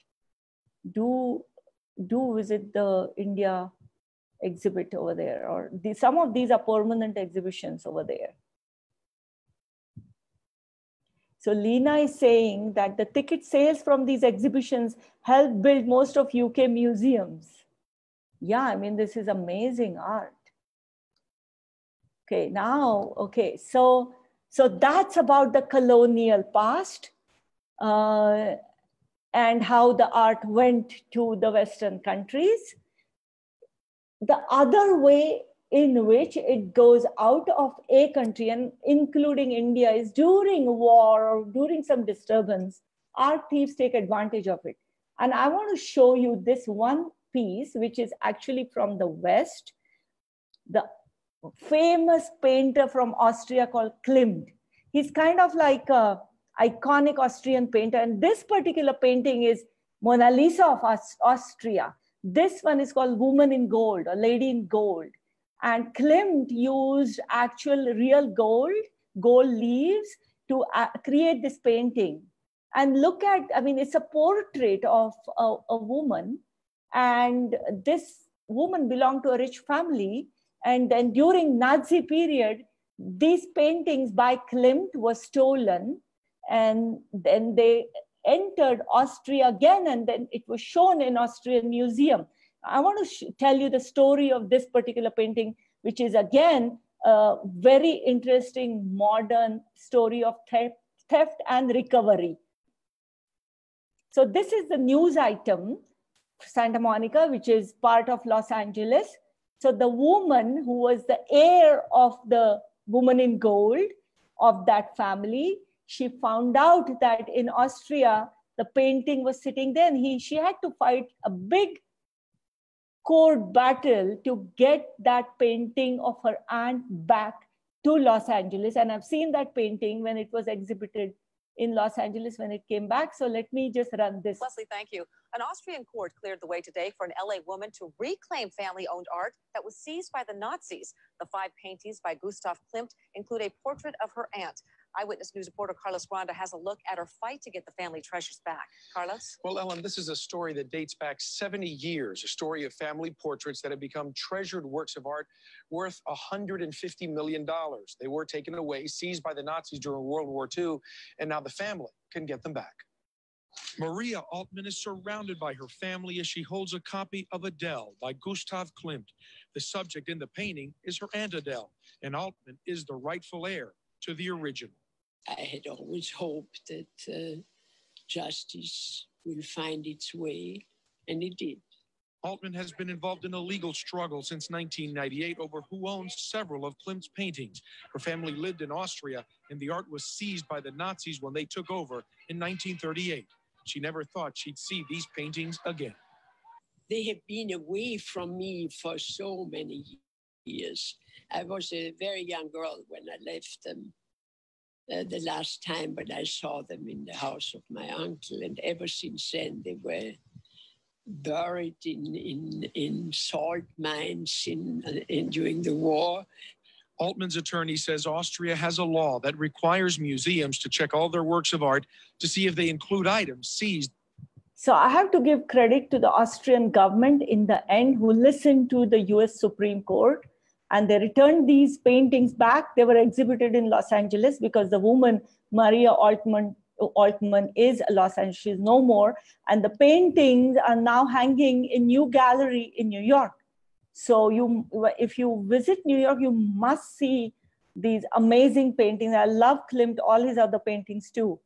Do, do visit the India exhibit over there, or the, some of these are permanent exhibitions over there. So Lena is saying that the ticket sales from these exhibitions help build most of UK museums yeah, I mean, this is amazing art. Okay, now, okay, so, so that's about the colonial past uh, and how the art went to the Western countries. The other way in which it goes out of a country and including India is during war or during some disturbance, art thieves take advantage of it. And I want to show you this one piece, which is actually from the West. The famous painter from Austria called Klimt. He's kind of like a iconic Austrian painter. And this particular painting is Mona Lisa of Austria. This one is called Woman in Gold or Lady in Gold. And Klimt used actual real gold, gold leaves to uh, create this painting. And look at, I mean, it's a portrait of a, a woman and this woman belonged to a rich family. And then during Nazi period, these paintings by Klimt were stolen. And then they entered Austria again, and then it was shown in Austrian Museum. I want to tell you the story of this particular painting, which is again a very interesting modern story of theft, theft and recovery. So this is the news item Santa Monica, which is part of Los Angeles. So the woman who was the heir of the woman in gold of that family, she found out that in Austria, the painting was sitting there and he, she had to fight a big court battle to get that painting of her aunt back to Los Angeles. And I've seen that painting when it was exhibited in Los Angeles when it came back. So let me just run this. Leslie, thank you. An Austrian court cleared the way today for an LA woman to reclaim family owned art that was seized by the Nazis. The five paintings by Gustav Klimt include a portrait of her aunt. Eyewitness News reporter Carlos Granda has a look at her fight to get the family treasures back. Carlos? Well, Ellen, this is a story that dates back 70 years, a story of family portraits that have become treasured works of art worth $150 million. They were taken away, seized by the Nazis during World War II, and now the family can get them back. Maria Altmann is surrounded by her family as she holds a copy of Adele by Gustav Klimt. The subject in the painting is her Aunt Adele, and Altmann is the rightful heir to the original. I had always hoped that uh, justice will find its way, and it did. Altmann has been involved in a legal struggle since 1998 over who owns several of Klimt's paintings. Her family lived in Austria, and the art was seized by the Nazis when they took over in 1938. She never thought she'd see these paintings again. They have been away from me for so many years. I was a very young girl when I left them uh, the last time, but I saw them in the house of my uncle, and ever since then they were buried in in, in salt mines in, in during the war. Altmann's attorney says Austria has a law that requires museums to check all their works of art to see if they include items seized. So I have to give credit to the Austrian government in the end who listened to the US Supreme Court and they returned these paintings back. They were exhibited in Los Angeles because the woman, Maria Altmann, Altmann is a Los Angeles, she's no more. And the paintings are now hanging in Neue Galerie in New York. So you, if you visit New York, you must see these amazing paintings. I love Klimt, all his other paintings too.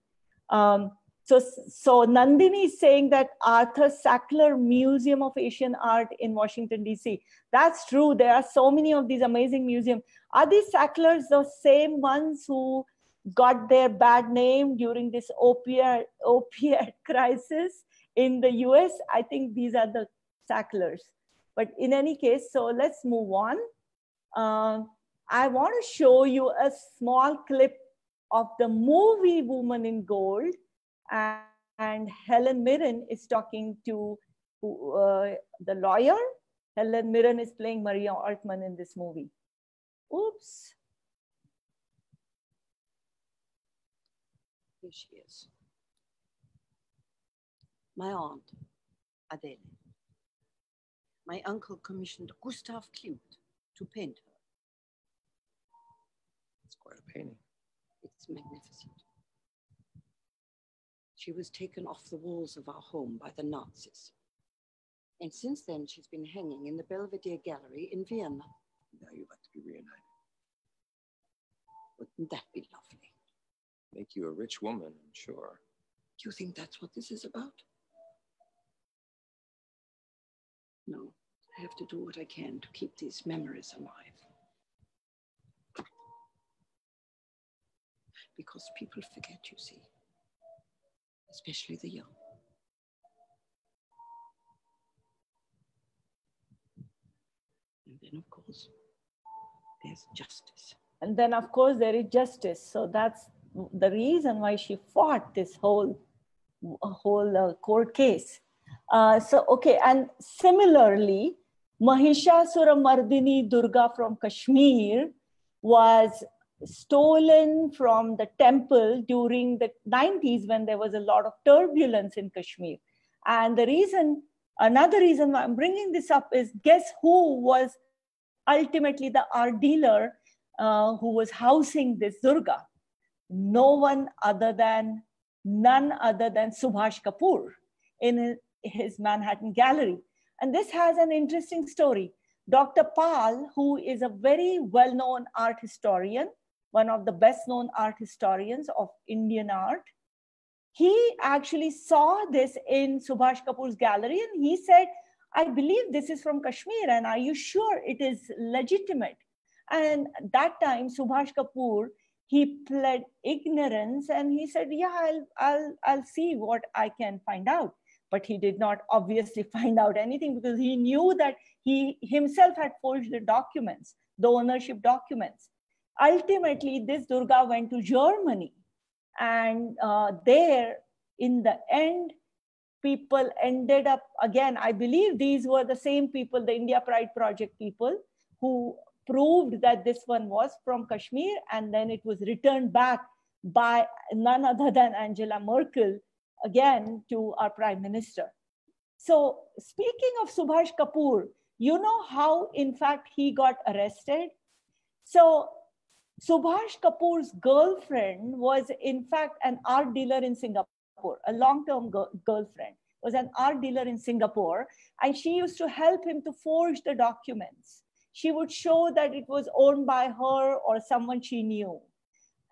Um, so, so Nandini is saying that Arthur Sackler Museum of Asian Art in Washington, D.C. That's true. There are so many of these amazing museums. Are these Sacklers the same ones who got their bad name during this opiate, opiate crisis in the US? I think these are the Sacklers. But in any case, so let's move on. Uh, I want to show you a small clip of the movie Woman in Gold and, and Helen Mirren is talking to uh, the lawyer. Helen Mirren is playing Maria Altmann in this movie. Oops. Here she is. My aunt, Adele. My uncle commissioned Gustav Klimt to paint her. It's quite a painting. It's magnificent. She was taken off the walls of our home by the Nazis. And since then, she's been hanging in the Belvedere Gallery in Vienna. Now you'd like to be reunited. Wouldn't that be lovely? Make you a rich woman, I'm sure. Do you think that's what this is about? No, I have to do what I can to keep these memories alive. Because people forget, you see especially the young. And then, of course, there's justice. And then, of course, there is justice. So that's the reason why she fought this whole whole uh, court case. Uh, so, okay, and similarly, Mahishasura Mardini Durga from Kashmir was stolen from the temple during the 90s when there was a lot of turbulence in Kashmir. And the reason, another reason why I'm bringing this up is guess who was ultimately the art dealer uh, who was housing this Durga? No one other than, none other than Subhash Kapoor in his Manhattan gallery. And this has an interesting story. Dr. Pal, who is a very well known art historian, one of the best known art historians of Indian art. He actually saw this in Subhash Kapoor's gallery and he said, I believe this is from Kashmir and are you sure it is legitimate? And that time, Subhash Kapoor, he pled ignorance and he said, yeah, I'll, I'll, I'll see what I can find out. But he did not obviously find out anything because he knew that he himself had forged the documents, the ownership documents ultimately this Durga went to Germany. And uh, there, in the end, people ended up, again, I believe these were the same people, the India Pride Project people, who proved that this one was from Kashmir and then it was returned back by none other than Angela Merkel, again to our prime minister. So speaking of Subhash Kapoor, you know how, in fact, he got arrested? So Subhash Kapoor's girlfriend was, in fact, an art dealer in Singapore, a long-term girlfriend, was an art dealer in Singapore, and she used to help him to forge the documents. She would show that it was owned by her or someone she knew.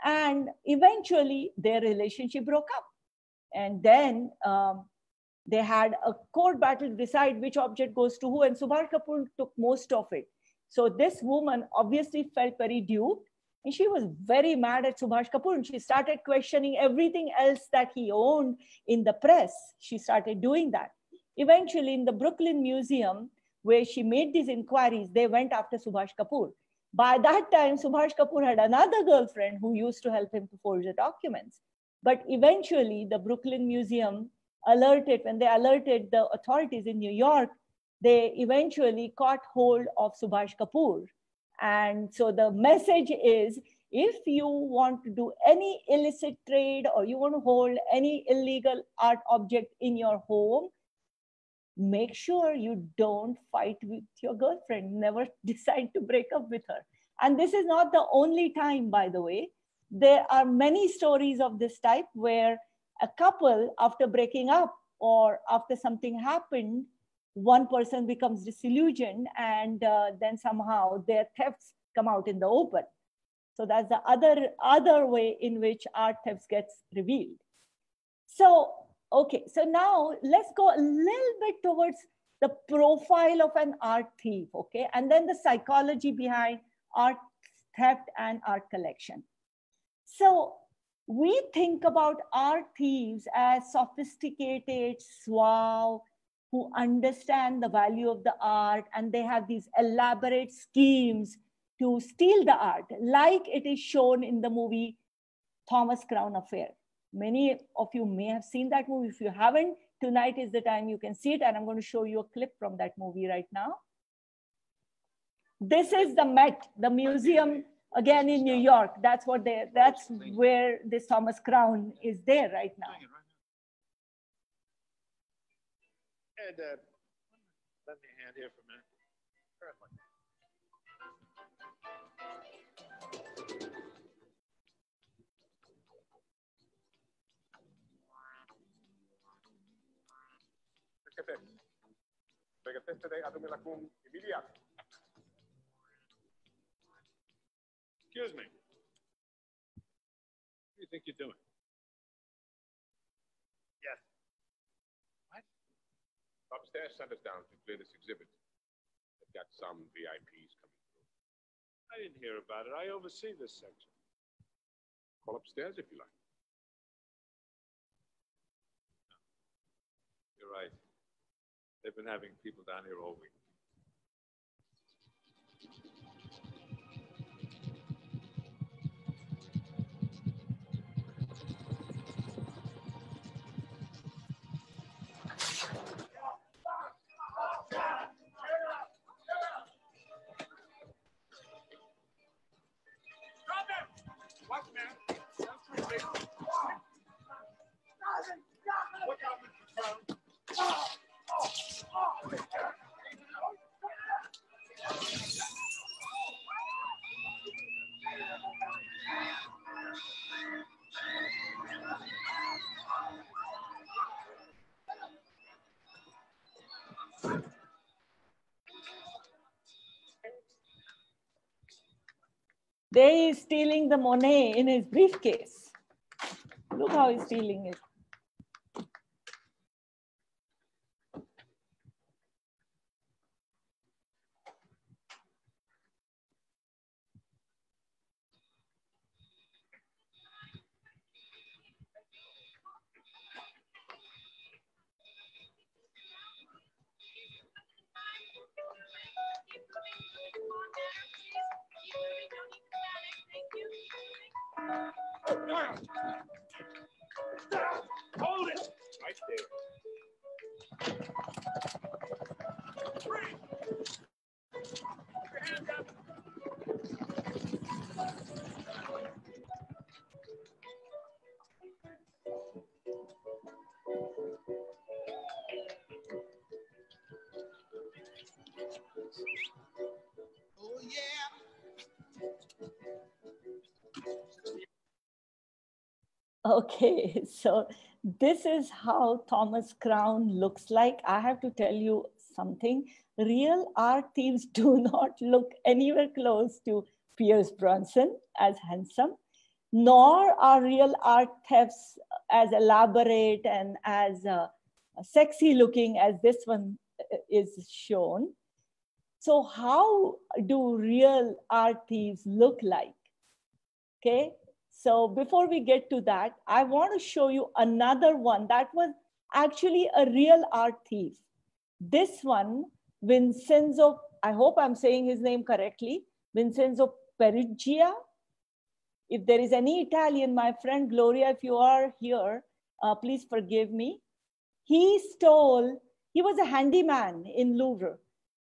And eventually, their relationship broke up. And then um, they had a court battle to decide which object goes to who, and Subhash Kapoor took most of it. So this woman obviously felt very duped, and she was very mad at Subhash Kapoor, and she started questioning everything else that he owned in the press. She started doing that. Eventually, in the Brooklyn Museum, where she made these inquiries, they went after Subhash Kapoor. By that time, Subhash Kapoor had another girlfriend who used to help him to forge the documents. But eventually, the Brooklyn Museum alerted, when they alerted the authorities in New York, they eventually caught hold of Subhash Kapoor. And so the message is, if you want to do any illicit trade or you want to hold any illegal art object in your home, make sure you don't fight with your girlfriend. Never decide to break up with her. And this is not the only time, by the way. There are many stories of this type where a couple, after breaking up or after something happened, one person becomes disillusioned and uh, then somehow their thefts come out in the open. So that's the other, other way in which art thefts gets revealed. So, okay, so now let's go a little bit towards the profile of an art thief, okay? And then the psychology behind art theft and art collection. So we think about art thieves as sophisticated, suave, who understand the value of the art and they have these elaborate schemes to steal the art, like it is shown in the movie Thomas Crown Affair. Many of you may have seen that movie. If you haven't, tonight is the time you can see it. And I'm going to show you a clip from that movie right now. This is the Met, the museum again in New York. That's what they, that's where this Thomas Crown is there right now. Lend me hand here for a minute. Excuse me. What do you think you're doing? Yes. What? Upstairs sent us down to clear this exhibit. They've got some VIPs coming through. I didn't hear about it. I oversee this section. Call upstairs if you like. You're right. They've been having people down here all week. He is stealing the money in his briefcase. Look how he's stealing it. Okay, so this is how Thomas Crown looks like. I have to tell you something. Real art thieves do not look anywhere close to Pierce Brosnan as handsome, nor are real art thefts as elaborate and as uh, sexy looking as this one uh, is shown. So how do real art thieves look like? Okay, so before we get to that, I want to show you another one that was actually a real art thief. This one, Vincenzo, I hope I'm saying his name correctly, Vincenzo Perugia. If there is any Italian, my friend Gloria, if you are here, uh, please forgive me. He stole, he was a handyman in Louvre.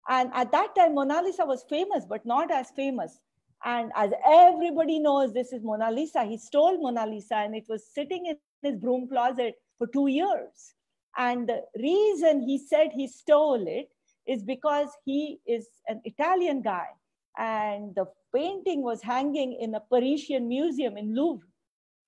And at that time, Mona Lisa was famous, but not as famous. And as everybody knows, this is Mona Lisa. He stole Mona Lisa and it was sitting in his broom closet for two years. And the reason he said he stole it is because he is an Italian guy. And the painting was hanging in a Parisian museum in Louvre.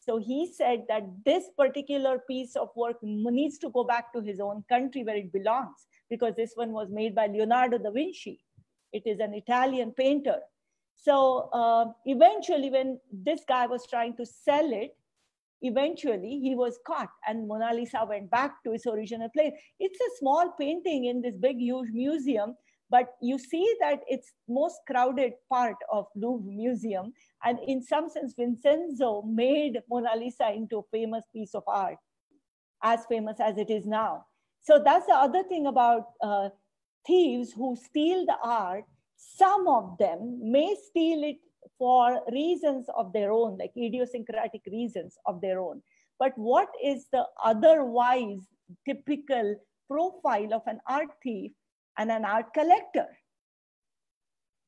So he said that this particular piece of work needs to go back to his own country where it belongs, because this one was made by Leonardo da Vinci. It is an Italian painter. So uh, eventually, when this guy was trying to sell it, eventually he was caught and Mona Lisa went back to its original place. It's a small painting in this big, huge museum, but you see that it's most crowded part of Louvre Museum. And in some sense, Vincenzo made Mona Lisa into a famous piece of art, as famous as it is now. So that's the other thing about uh, thieves who steal the art some of them may steal it for reasons of their own, like idiosyncratic reasons of their own. But what is the otherwise typical profile of an art thief and an art collector?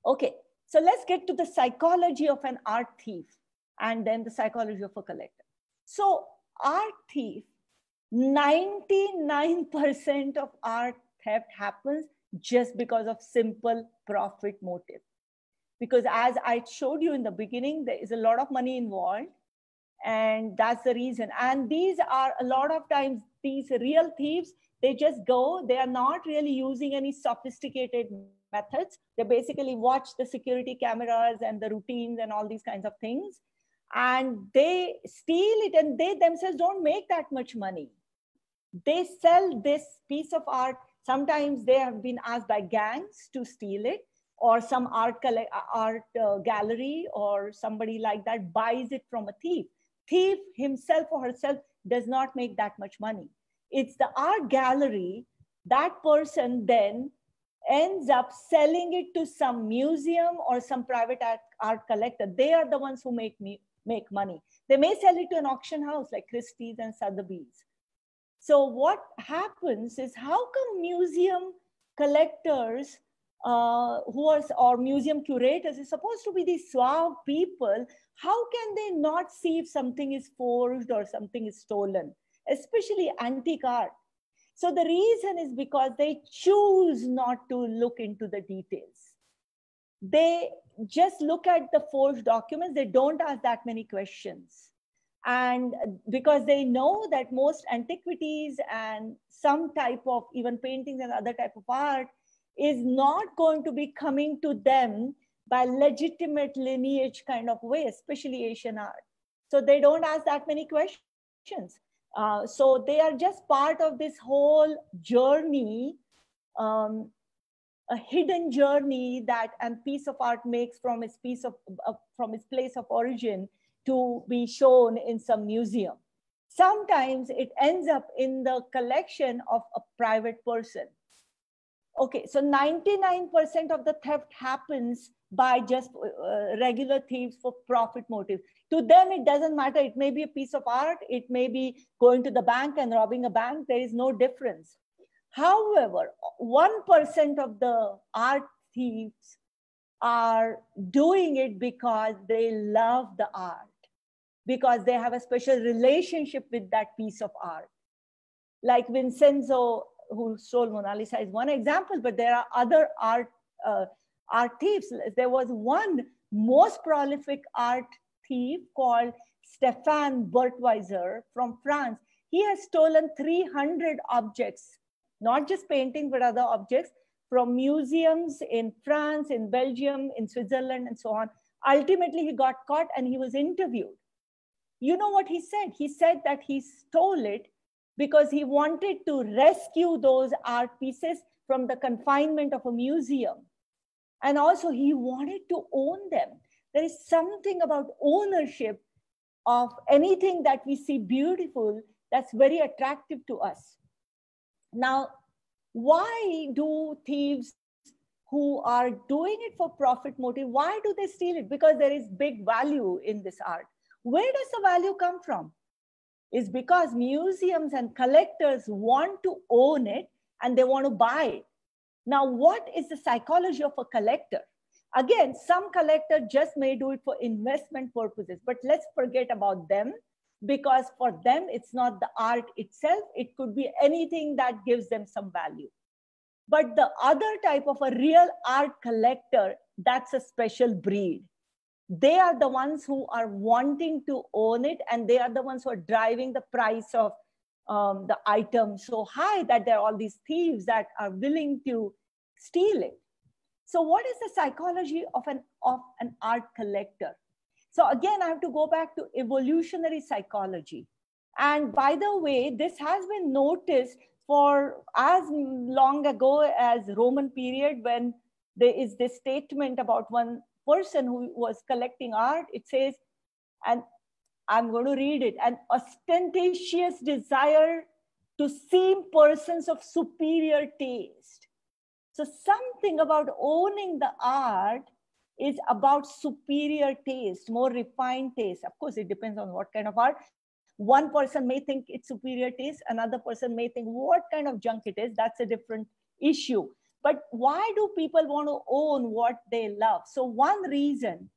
Okay, so let's get to the psychology of an art thief and then the psychology of a collector. So art thief, 99% of art theft happens just because of simple profit motive. Because as I showed you in the beginning, there is a lot of money involved and that's the reason. And these are a lot of times, these real thieves, they just go, they are not really using any sophisticated methods. They basically watch the security cameras and the routines and all these kinds of things. And they steal it and they themselves don't make that much money. They sell this piece of art Sometimes they have been asked by gangs to steal it or some art, art uh, gallery or somebody like that buys it from a thief. Thief himself or herself does not make that much money. It's the art gallery, that person then ends up selling it to some museum or some private art, art collector. They are the ones who make, me, make money. They may sell it to an auction house like Christie's and Sotheby's. So what happens is how come museum collectors uh, who are, or museum curators is supposed to be these suave people, how can they not see if something is forged or something is stolen, especially antique art? So the reason is because they choose not to look into the details. They just look at the forged documents. They don't ask that many questions. And because they know that most antiquities and some type of even paintings and other type of art is not going to be coming to them by legitimate lineage kind of way, especially Asian art. So they don't ask that many questions. Uh, so they are just part of this whole journey, um, a hidden journey that a piece of art makes from its piece of uh, from its place of origin to be shown in some museum. Sometimes it ends up in the collection of a private person. Okay, so 99% of the theft happens by just uh, regular thieves for profit motive. To them, it doesn't matter. It may be a piece of art. It may be going to the bank and robbing a bank. There is no difference. However, 1% of the art thieves are doing it because they love the art because they have a special relationship with that piece of art. Like Vincenzo, who stole Mona Lisa, is one example, but there are other art, uh, art thieves. There was one most prolific art thief called Stefan Breitwieser from France. He has stolen 300 objects, not just paintings, but other objects from museums in France, in Belgium, in Switzerland, and so on. Ultimately, he got caught and he was interviewed. You know what he said? He said that he stole it because he wanted to rescue those art pieces from the confinement of a museum. And also, he wanted to own them. There is something about ownership of anything that we see beautiful that's very attractive to us. Now, why do thieves who are doing it for profit motive, why do they steal it? Because there is big value in this art. Where does the value come from? Is because museums and collectors want to own it and they want to buy it. Now, what is the psychology of a collector? Again, some collector just may do it for investment purposes, but let's forget about them because for them, it's not the art itself. It could be anything that gives them some value. But the other type of a real art collector, that's a special breed. They are the ones who are wanting to own it, and they are the ones who are driving the price of um, the item so high that there are all these thieves that are willing to steal it. So, what is the psychology of an, of an art collector? So again, I have to go back to evolutionary psychology. And by the way, this has been noticed for as long ago as Roman period when there is this statement about one person who was collecting art. It says, and I'm going to read it, an ostentatious desire to seem persons of superior taste. So something about owning the art is about superior taste, more refined taste. Of course, it depends on what kind of art. One person may think it's superior taste, another person may think what kind of junk it is. That's a different issue. But why do people want to own what they love? So, one reason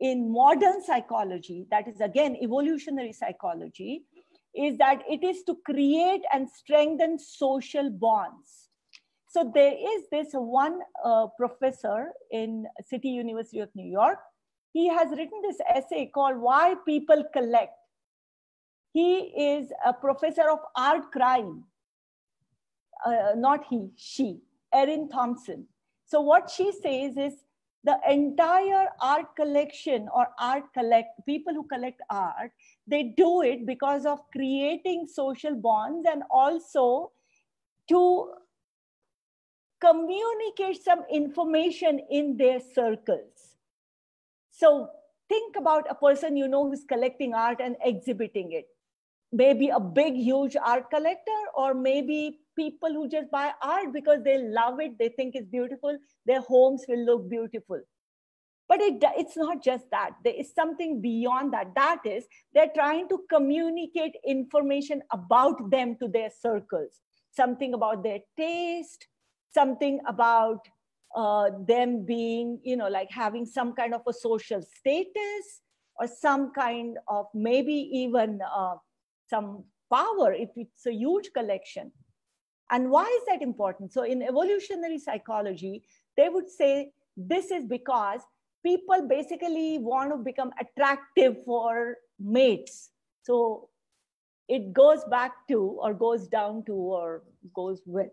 in modern psychology, that is again evolutionary psychology, is that it is to create and strengthen social bonds so there is this one uh, professor in City University of New York. He has written this essay called Why People Collect. He is a professor of art crime. Uh, not he, she, Erin Thompson. So what she says is the entire art collection or art collect, people who collect art, they do it because of creating social bonds and also to communicate some information in their circles. So think about a person you know who's collecting art and exhibiting it. Maybe a big, huge art collector, or maybe people who just buy art because they love it, they think it's beautiful, their homes will look beautiful. But it, it's not just that. There is something beyond that. That is, they're trying to communicate information about them to their circles, something about their taste, something about uh, them being, you know, like having some kind of a social status or some kind of maybe even uh, some power if it's a huge collection. And why is that important? So in evolutionary psychology, they would say this is because people basically want to become attractive for mates. So it goes back to or goes down to or goes with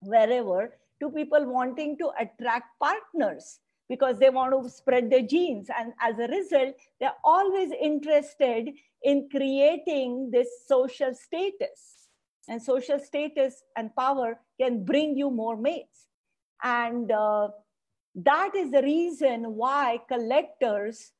wherever to people wanting to attract partners because they want to spread their genes. And as a result, they're always interested in creating this social status. And social status and power can bring you more mates. And uh, that is the reason why collectors,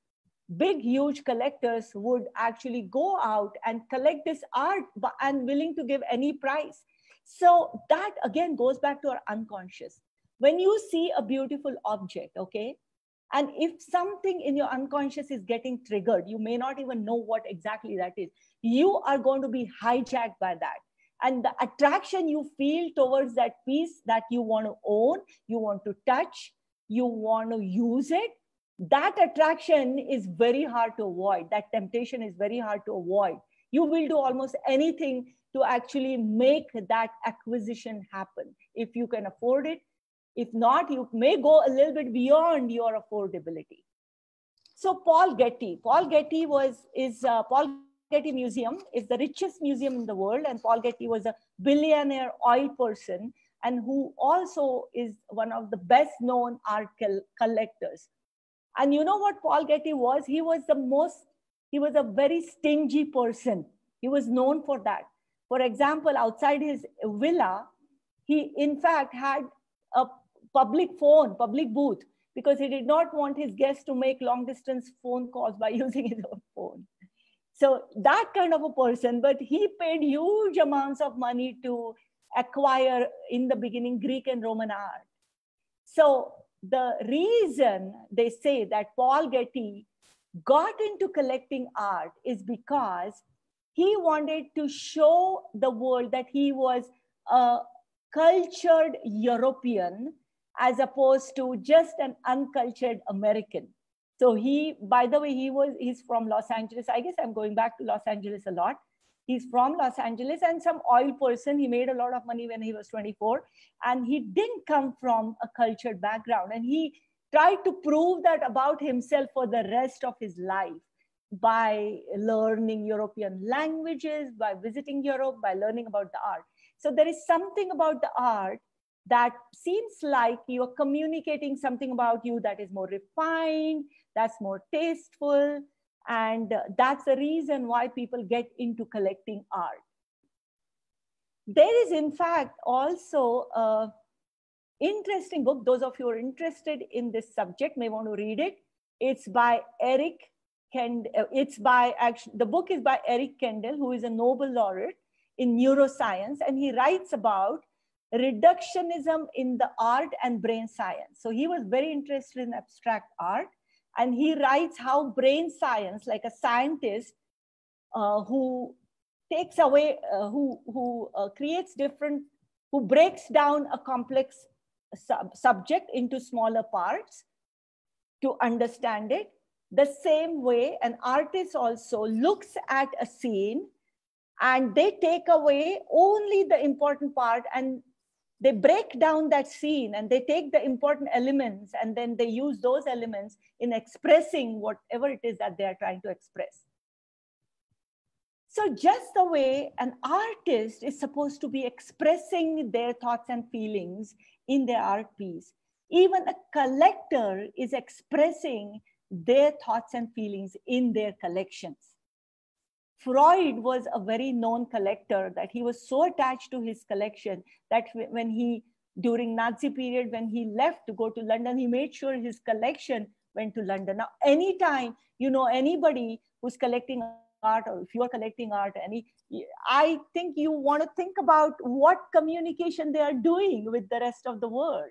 big, huge collectors, would actually go out and collect this art and willing to give any price so that again goes back to our unconscious. When you see a beautiful object, okay, and if something in your unconscious is getting triggered, you may not even know what exactly that is. You are going to be hijacked by that. And the attraction you feel towards that piece that you want to own, you want to touch, you want to use it, that attraction is very hard to avoid. That temptation is very hard to avoid. You will do almost anything to actually make that acquisition happen if you can afford it. If not, you may go a little bit beyond your affordability. So Paul Getty, Paul Getty was, is uh, Paul Getty Museum is the richest museum in the world. And Paul Getty was a billionaire oil person and who also is one of the best known art collectors. And you know what Paul Getty was? He was the most, he was a very stingy person. He was known for that. For example, outside his villa, he in fact had a public phone, public booth, because he did not want his guests to make long distance phone calls by using his own phone. So that kind of a person, but he paid huge amounts of money to acquire in the beginning Greek and Roman art. So the reason they say that Paul Getty got into collecting art is because he wanted to show the world that he was a cultured European as opposed to just an uncultured American. So he, by the way, he was, he's from Los Angeles. I guess I'm going back to Los Angeles a lot. He's from Los Angeles and some oil person. He made a lot of money when he was 24 and he didn't come from a cultured background. And he tried to prove that about himself for the rest of his life by learning European languages, by visiting Europe, by learning about the art. So there is something about the art that seems like you're communicating something about you that is more refined, that's more tasteful, and that's the reason why people get into collecting art. There is, in fact, also a interesting book. Those of you who are interested in this subject may want to read it. It's by Eric Kandel. Uh, it's by actually the book is by Eric Kandel, who is a Nobel laureate in neuroscience, and he writes about reductionism in the art and brain science. So he was very interested in abstract art and he writes how brain science, like a scientist uh, who takes away, uh, who, who uh, creates different, who breaks down a complex sub subject into smaller parts to understand it. The same way an artist also looks at a scene and they take away only the important part and they break down that scene and they take the important elements and then they use those elements in expressing whatever it is that they are trying to express. So just the way an artist is supposed to be expressing their thoughts and feelings in their art piece, even a collector is expressing their thoughts and feelings in their collections. Freud was a very known collector that he was so attached to his collection that when he, during Nazi period, when he left to go to London, he made sure his collection went to London. Now, anytime you know anybody who's collecting art or if you're collecting art, any, I think you want to think about what communication they are doing with the rest of the world.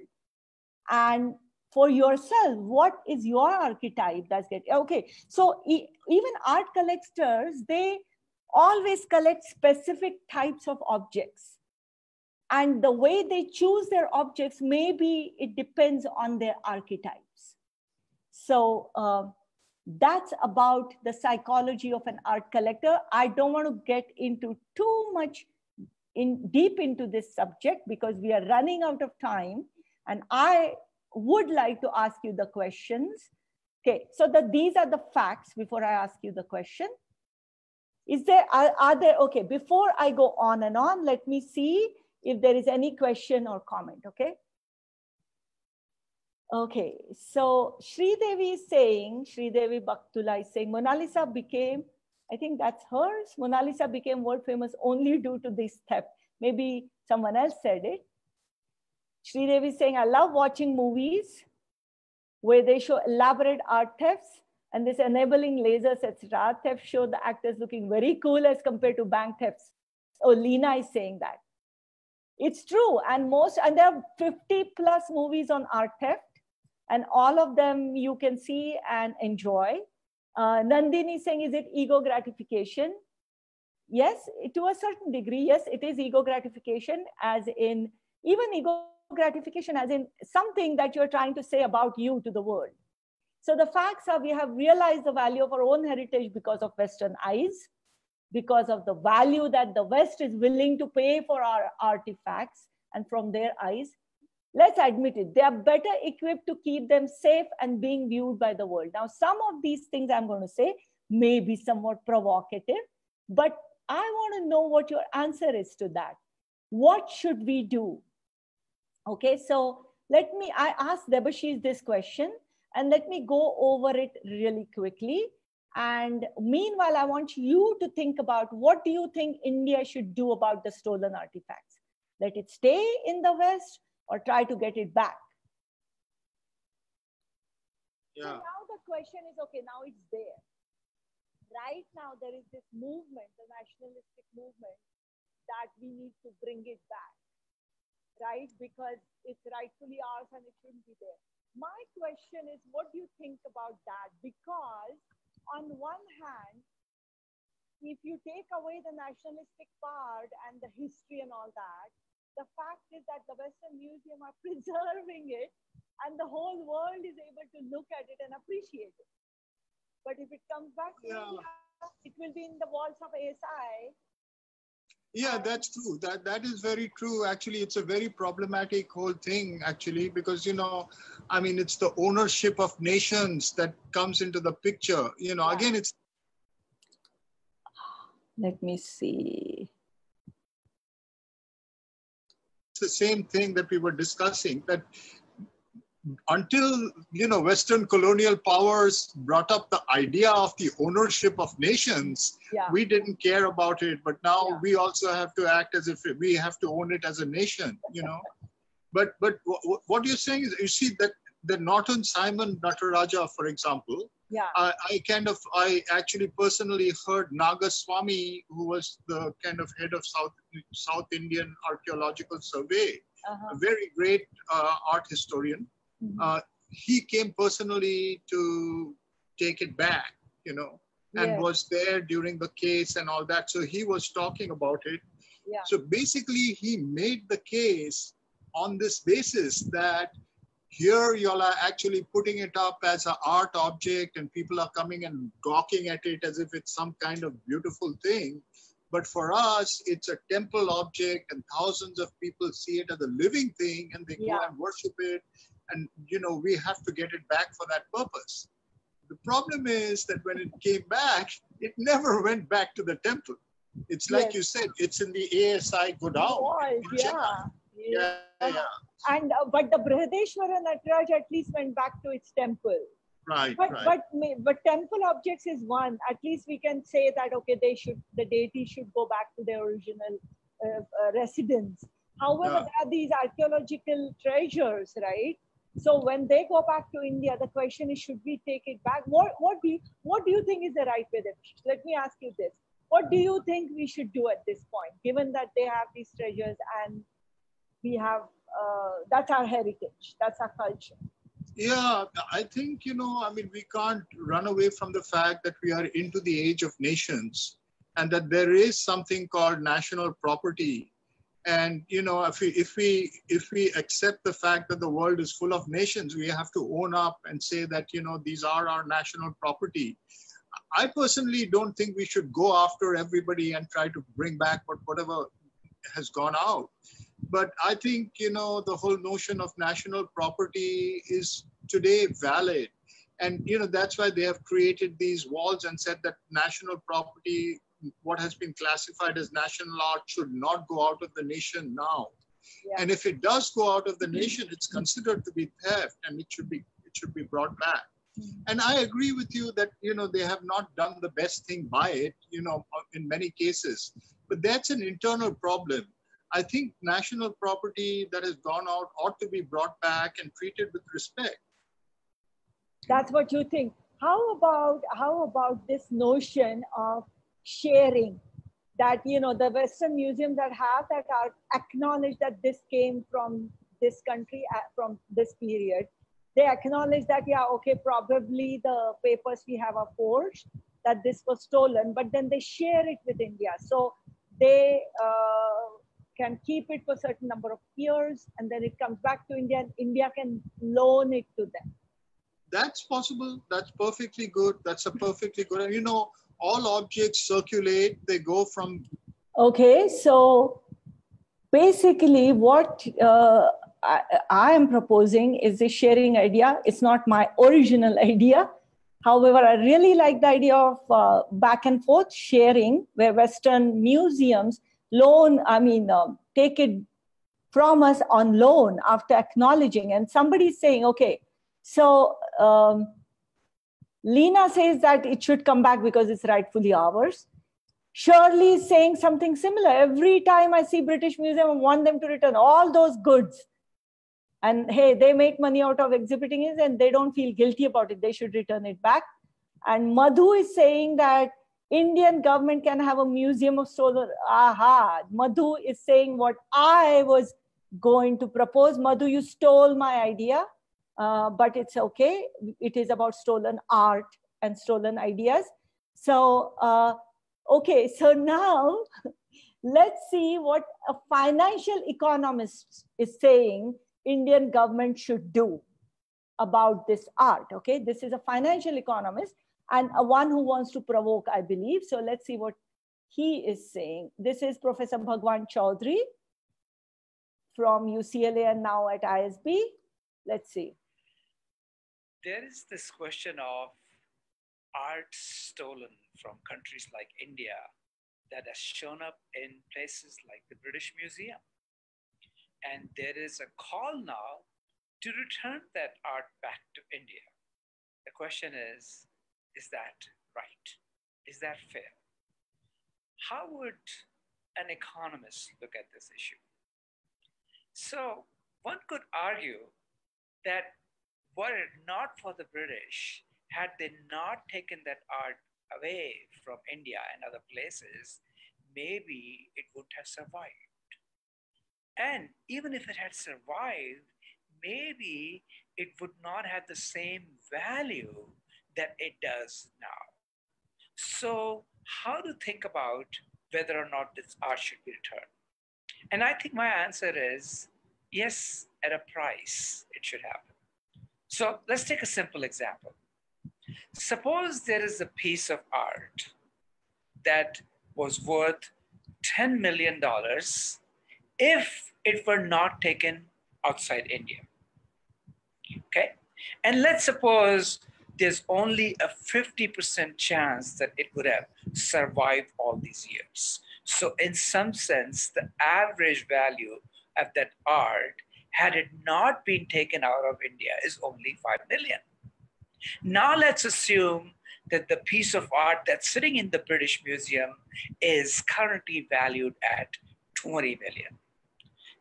And for yourself, what is your archetype that's getting, okay. So e even art collectors, they always collect specific types of objects. And the way they choose their objects, maybe it depends on their archetypes. So uh, that's about the psychology of an art collector. I don't want to get into too much in deep into this subject because we are running out of time. And I would like to ask you the questions. Okay, so the, these are the facts before I ask you the question. Is there, are, are there, okay, before I go on and on, let me see if there is any question or comment, okay? Okay, so Sri Devi is saying, Sri Devi Bhaktula is saying, Mona Lisa became, I think that's hers, Mona Lisa became world famous only due to this theft. Maybe someone else said it. Sri Devi is saying, I love watching movies where they show elaborate art thefts and this enabling lasers, etc. Art theft show the actors looking very cool as compared to bank thefts. Oh, Lena is saying that. It's true. And most, and there are 50 plus movies on art theft and all of them you can see and enjoy. Uh, Nandini is saying, is it ego gratification? Yes, to a certain degree, yes, it is ego gratification as in even ego gratification as in something that you're trying to say about you to the world. So the facts are we have realized the value of our own heritage because of Western eyes, because of the value that the West is willing to pay for our artifacts and from their eyes. let's admit it, they are better equipped to keep them safe and being viewed by the world. Now, some of these things I'm going to say may be somewhat provocative, but I want to know what your answer is to that. What should we do? Okay, so let me, I asked Debashish this question and let me go over it really quickly. And meanwhile, I want you to think about what do you think India should do about the stolen artifacts? Let it stay in the West or try to get it back? Yeah. So now the question is, okay, now it's there. Right now, there is this movement, the nationalistic movement, that we need to bring it back, right? Because it's rightfully ours and it shouldn't be there. My question is, what do you think about that? Because on one hand, if you take away the nationalistic part and the history and all that, the fact is that the Western Museum are preserving it and the whole world is able to look at it and appreciate it. But if it comes back to Yeah. India, it will be in the walls of ASI. Yeah, that's true. That that is very true. Actually, it's a very problematic whole thing. Actually, because you know, I mean, it's the ownership of nations that comes into the picture. You know, again, it's Let me see. it's the same thing that we were discussing. That until you know, Western colonial powers brought up the idea of the ownership of nations, Yeah. we didn't care about it. But now we also have to act as if we have to own it as a nation. You know. But but wh- wh- what you're saying is, you see that the Norton Simon Nataraja, for example, Yeah. I, I kind of I actually personally heard Nagaswamy, who was the kind of head of South South Indian Archaeological Survey, Uh-huh. a very great uh, art historian. Mhm. Uh, he came personally to take it back, you know, and Yes. was there during the case and all that. So he was talking about it. Yeah. So basically, he made the case on this basis that here y'all are actually putting it up as an art object and people are coming and gawking at it as if it's some kind of beautiful thing. But for us, it's a temple object and thousands of people see it as a living thing and they go and worship it. And, you know, we have to get it back for that purpose. The problem is that when it came back, it never went back to the temple. It's like Yes. you said, it's in the ASI Godown. Yeah. Yeah, yeah. And uh, but the Brihadeshwara Nataraj at least went back to its temple. Right, But right. but but temple objects is one. At least we can say that okay, they should the deity should go back to their original uh, uh, residence. However, Yeah. there are these archaeological treasures, right? So when they go back to India, the question is, should we take it back? What what do you, what do you think is the right way? Let me ask you this: What do you think we should do at this point, given that they have these treasures and we have uh, that's our heritage, that's our culture? Yeah, I think, you know, I mean, we can't run away from the fact that we are into the age of nations and that there is something called national property. And, you know, if we, if we, if we accept the fact that the world is full of nations, we have to own up and say that, you know, these are our national property. I personally don't think we should go after everybody and try to bring back what, whatever has gone out but I think you know the whole notion of national property is today valid, and you know that's why they have created these walls and said that national property, what has been classified as national art, should not go out of the nation now. And if it does go out of the mm-hmm. nation, it's considered to be theft, and it should be it should be brought back. Mm-hmm. And I agree with you that you know they have not done the best thing by it, you know, in many cases. But that's an internal problem. I think national property that has gone out ought to be brought back and treated with respect. That's what you think. How about how about this notion of sharing? That you know the Western museums that have that are acknowledge that this came from this country from this period. They acknowledge that yeah okay probably the papers we have are forged that this was stolen, but then they share it with India. So they uh, can keep it for a certain number of years, and then it comes back to India, and India can loan it to them. That's possible. That's perfectly good. That's a perfectly good. And you know, all objects circulate. They go from Okay, so basically, what uh, I, I am proposing is a sharing idea. It's not my original idea. However, I really like the idea of uh, back and forth sharing, where Western museums loan, I mean, uh, take it from us on loan after acknowledging. And somebody's saying, okay, so um, Lena says that it should come back because it's rightfully ours. Shirley is saying something similar. Every time I see British Museum, I want them to return all those goods. And hey, they make money out of exhibiting it and they don't feel guilty about it. They should return it back. And Madhu is saying that Indian government can have a museum of stolen. Aha, Madhu is saying what I was going to propose. Madhu, you stole my idea. Uh, but it's okay. It is about stolen art and stolen ideas. So, uh, okay, so now let's see what a financial economist is saying Indian government should do about this art. Okay, this is a financial economist and a one who wants to provoke, I believe. So let's see what he is saying. This is Professor Bhagwan Chowdhry from UCLA and now at ISB. Let's see there is this question of art stolen from countries like India that has shown up in places like the British Museum. And there is a call now to return that art back to India. The question is is that right? Is that fair? How would an economist look at this issue? So, one could argue that were it not for the British, had they not taken that art away from India and other places, maybe it would have survived. And even if it had survived, maybe it would not have the same value that it does now. So, how to think about whether or not this art should be returned? And I think my answer is yes, at a price, it should happen. So let's take a simple example. Suppose there is a piece of art that was worth $10 million if it were not taken outside India. Okay? And let's suppose there's only a 50% chance that it would have survived all these years. So, in some sense, the average value of that art had it not been taken out of India, is only 5 million. Now let's assume that the piece of art that's sitting in the British Museum is currently valued at 20 million.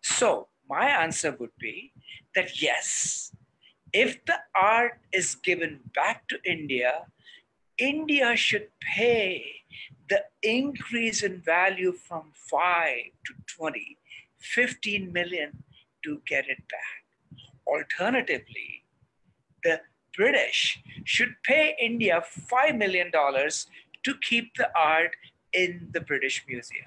So my answer would be that yes, if the art is given back to India, India should pay the increase in value from 5 to 20, 15 million to get it back. Alternatively, the British should pay India $5 million to keep the art in the British Museum.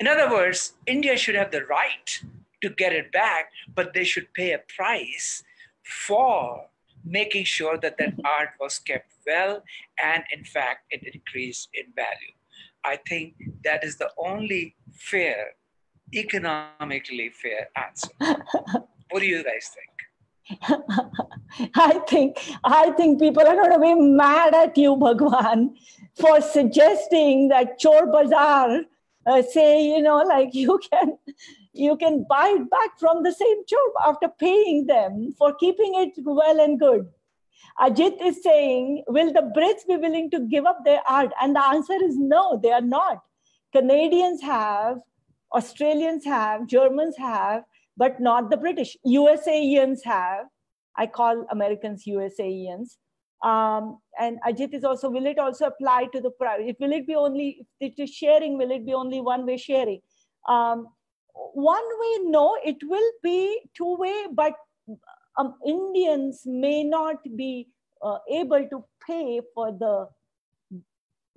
In other words, India should have the right to get it back, but they should pay a price for making sure that that art was kept well and, in fact, it increased in value. I think that is the only fair economically fair answer. what do you guys think? I think I think people are going to be mad at you, Bhagwan, for suggesting that Chor Bazaar uh, say you know like you can you can buy it back from the same chor after paying them for keeping it well and good. Ajit is saying, will the Brits be willing to give up their art? And the answer is no, they are not. Canadians have Australians have, Germans have, but not the British. USAians have. I call Americans USAians. Um, and Ajit is also, will it also apply to the private? Will it be only, if it is sharing, will it be only one way sharing? Um, one way, no, it will be two way, but um, Indians may not be uh, able to pay for the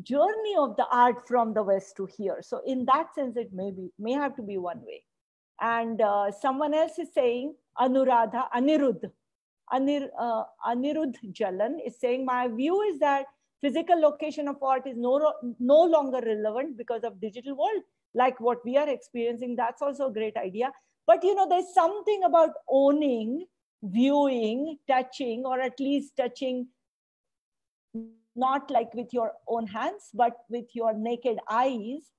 journey of the art from the west to here. So in that sense it may be may have to be one way. And uh, someone else is saying anuradha anirudh Anir, uh, anirudh jalan is saying my view is that physical location of art is no, no longer relevant because of digital world like what we are experiencing. That's also a great idea. But you know, there's something about owning, viewing, touching, or at least touching not like with your own hands, but with your naked eyes.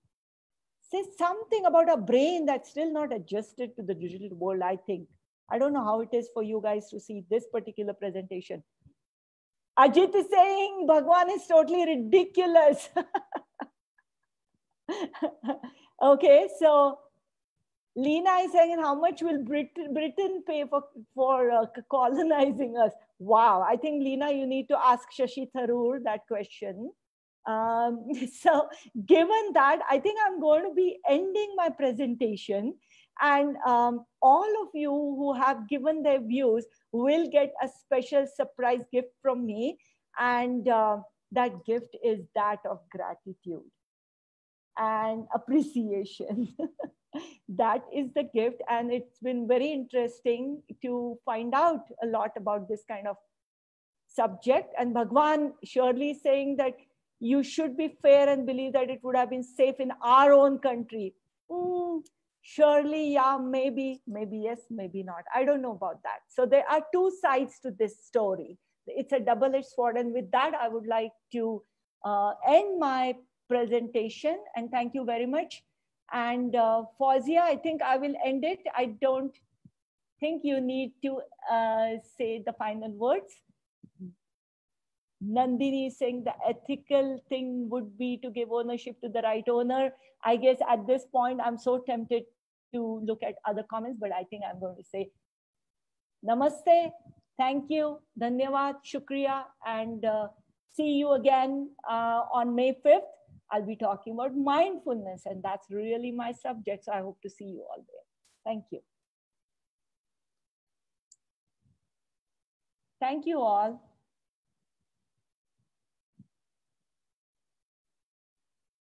Says something about a brain that's still not adjusted to the digital world, I think. I don't know how it is for you guys to see this particular presentation. Ajit is saying Bhagwan is totally ridiculous. okay, so Lena is saying, how much will Britain, Britain pay for, for uh, colonizing us? Wow, I think Lena, you need to ask Shashi Tharoor that question. Um, so given that, I think I'm going to be ending my presentation and um, all of you who have given their views will get a special surprise gift from me. And uh, that gift is that of gratitude and appreciation. that is the gift. And it's been very interesting to find out a lot about this kind of subject. And Bhagwan surely saying that you should be fair and believe that it would have been safe in our own country. Mm, surely, yeah, maybe, maybe yes, maybe not. I don't know about that. So there are two sides to this story. It's a double-edged sword. And with that, I would like to uh, end my presentation and thank you very much. And uh, I think I will end it. I don't think you need to uh, say the final words. Nandini is saying the ethical thing would be to give ownership to the right owner. I guess at this point, I'm so tempted to look at other comments, but I think I'm going to say namaste, thank you, dhanyavad, shukriya, and uh, see you again uh, on May 5th. I'll be talking about mindfulness, and that's really my subject. So I hope to see you all there. Thank you. Thank you all.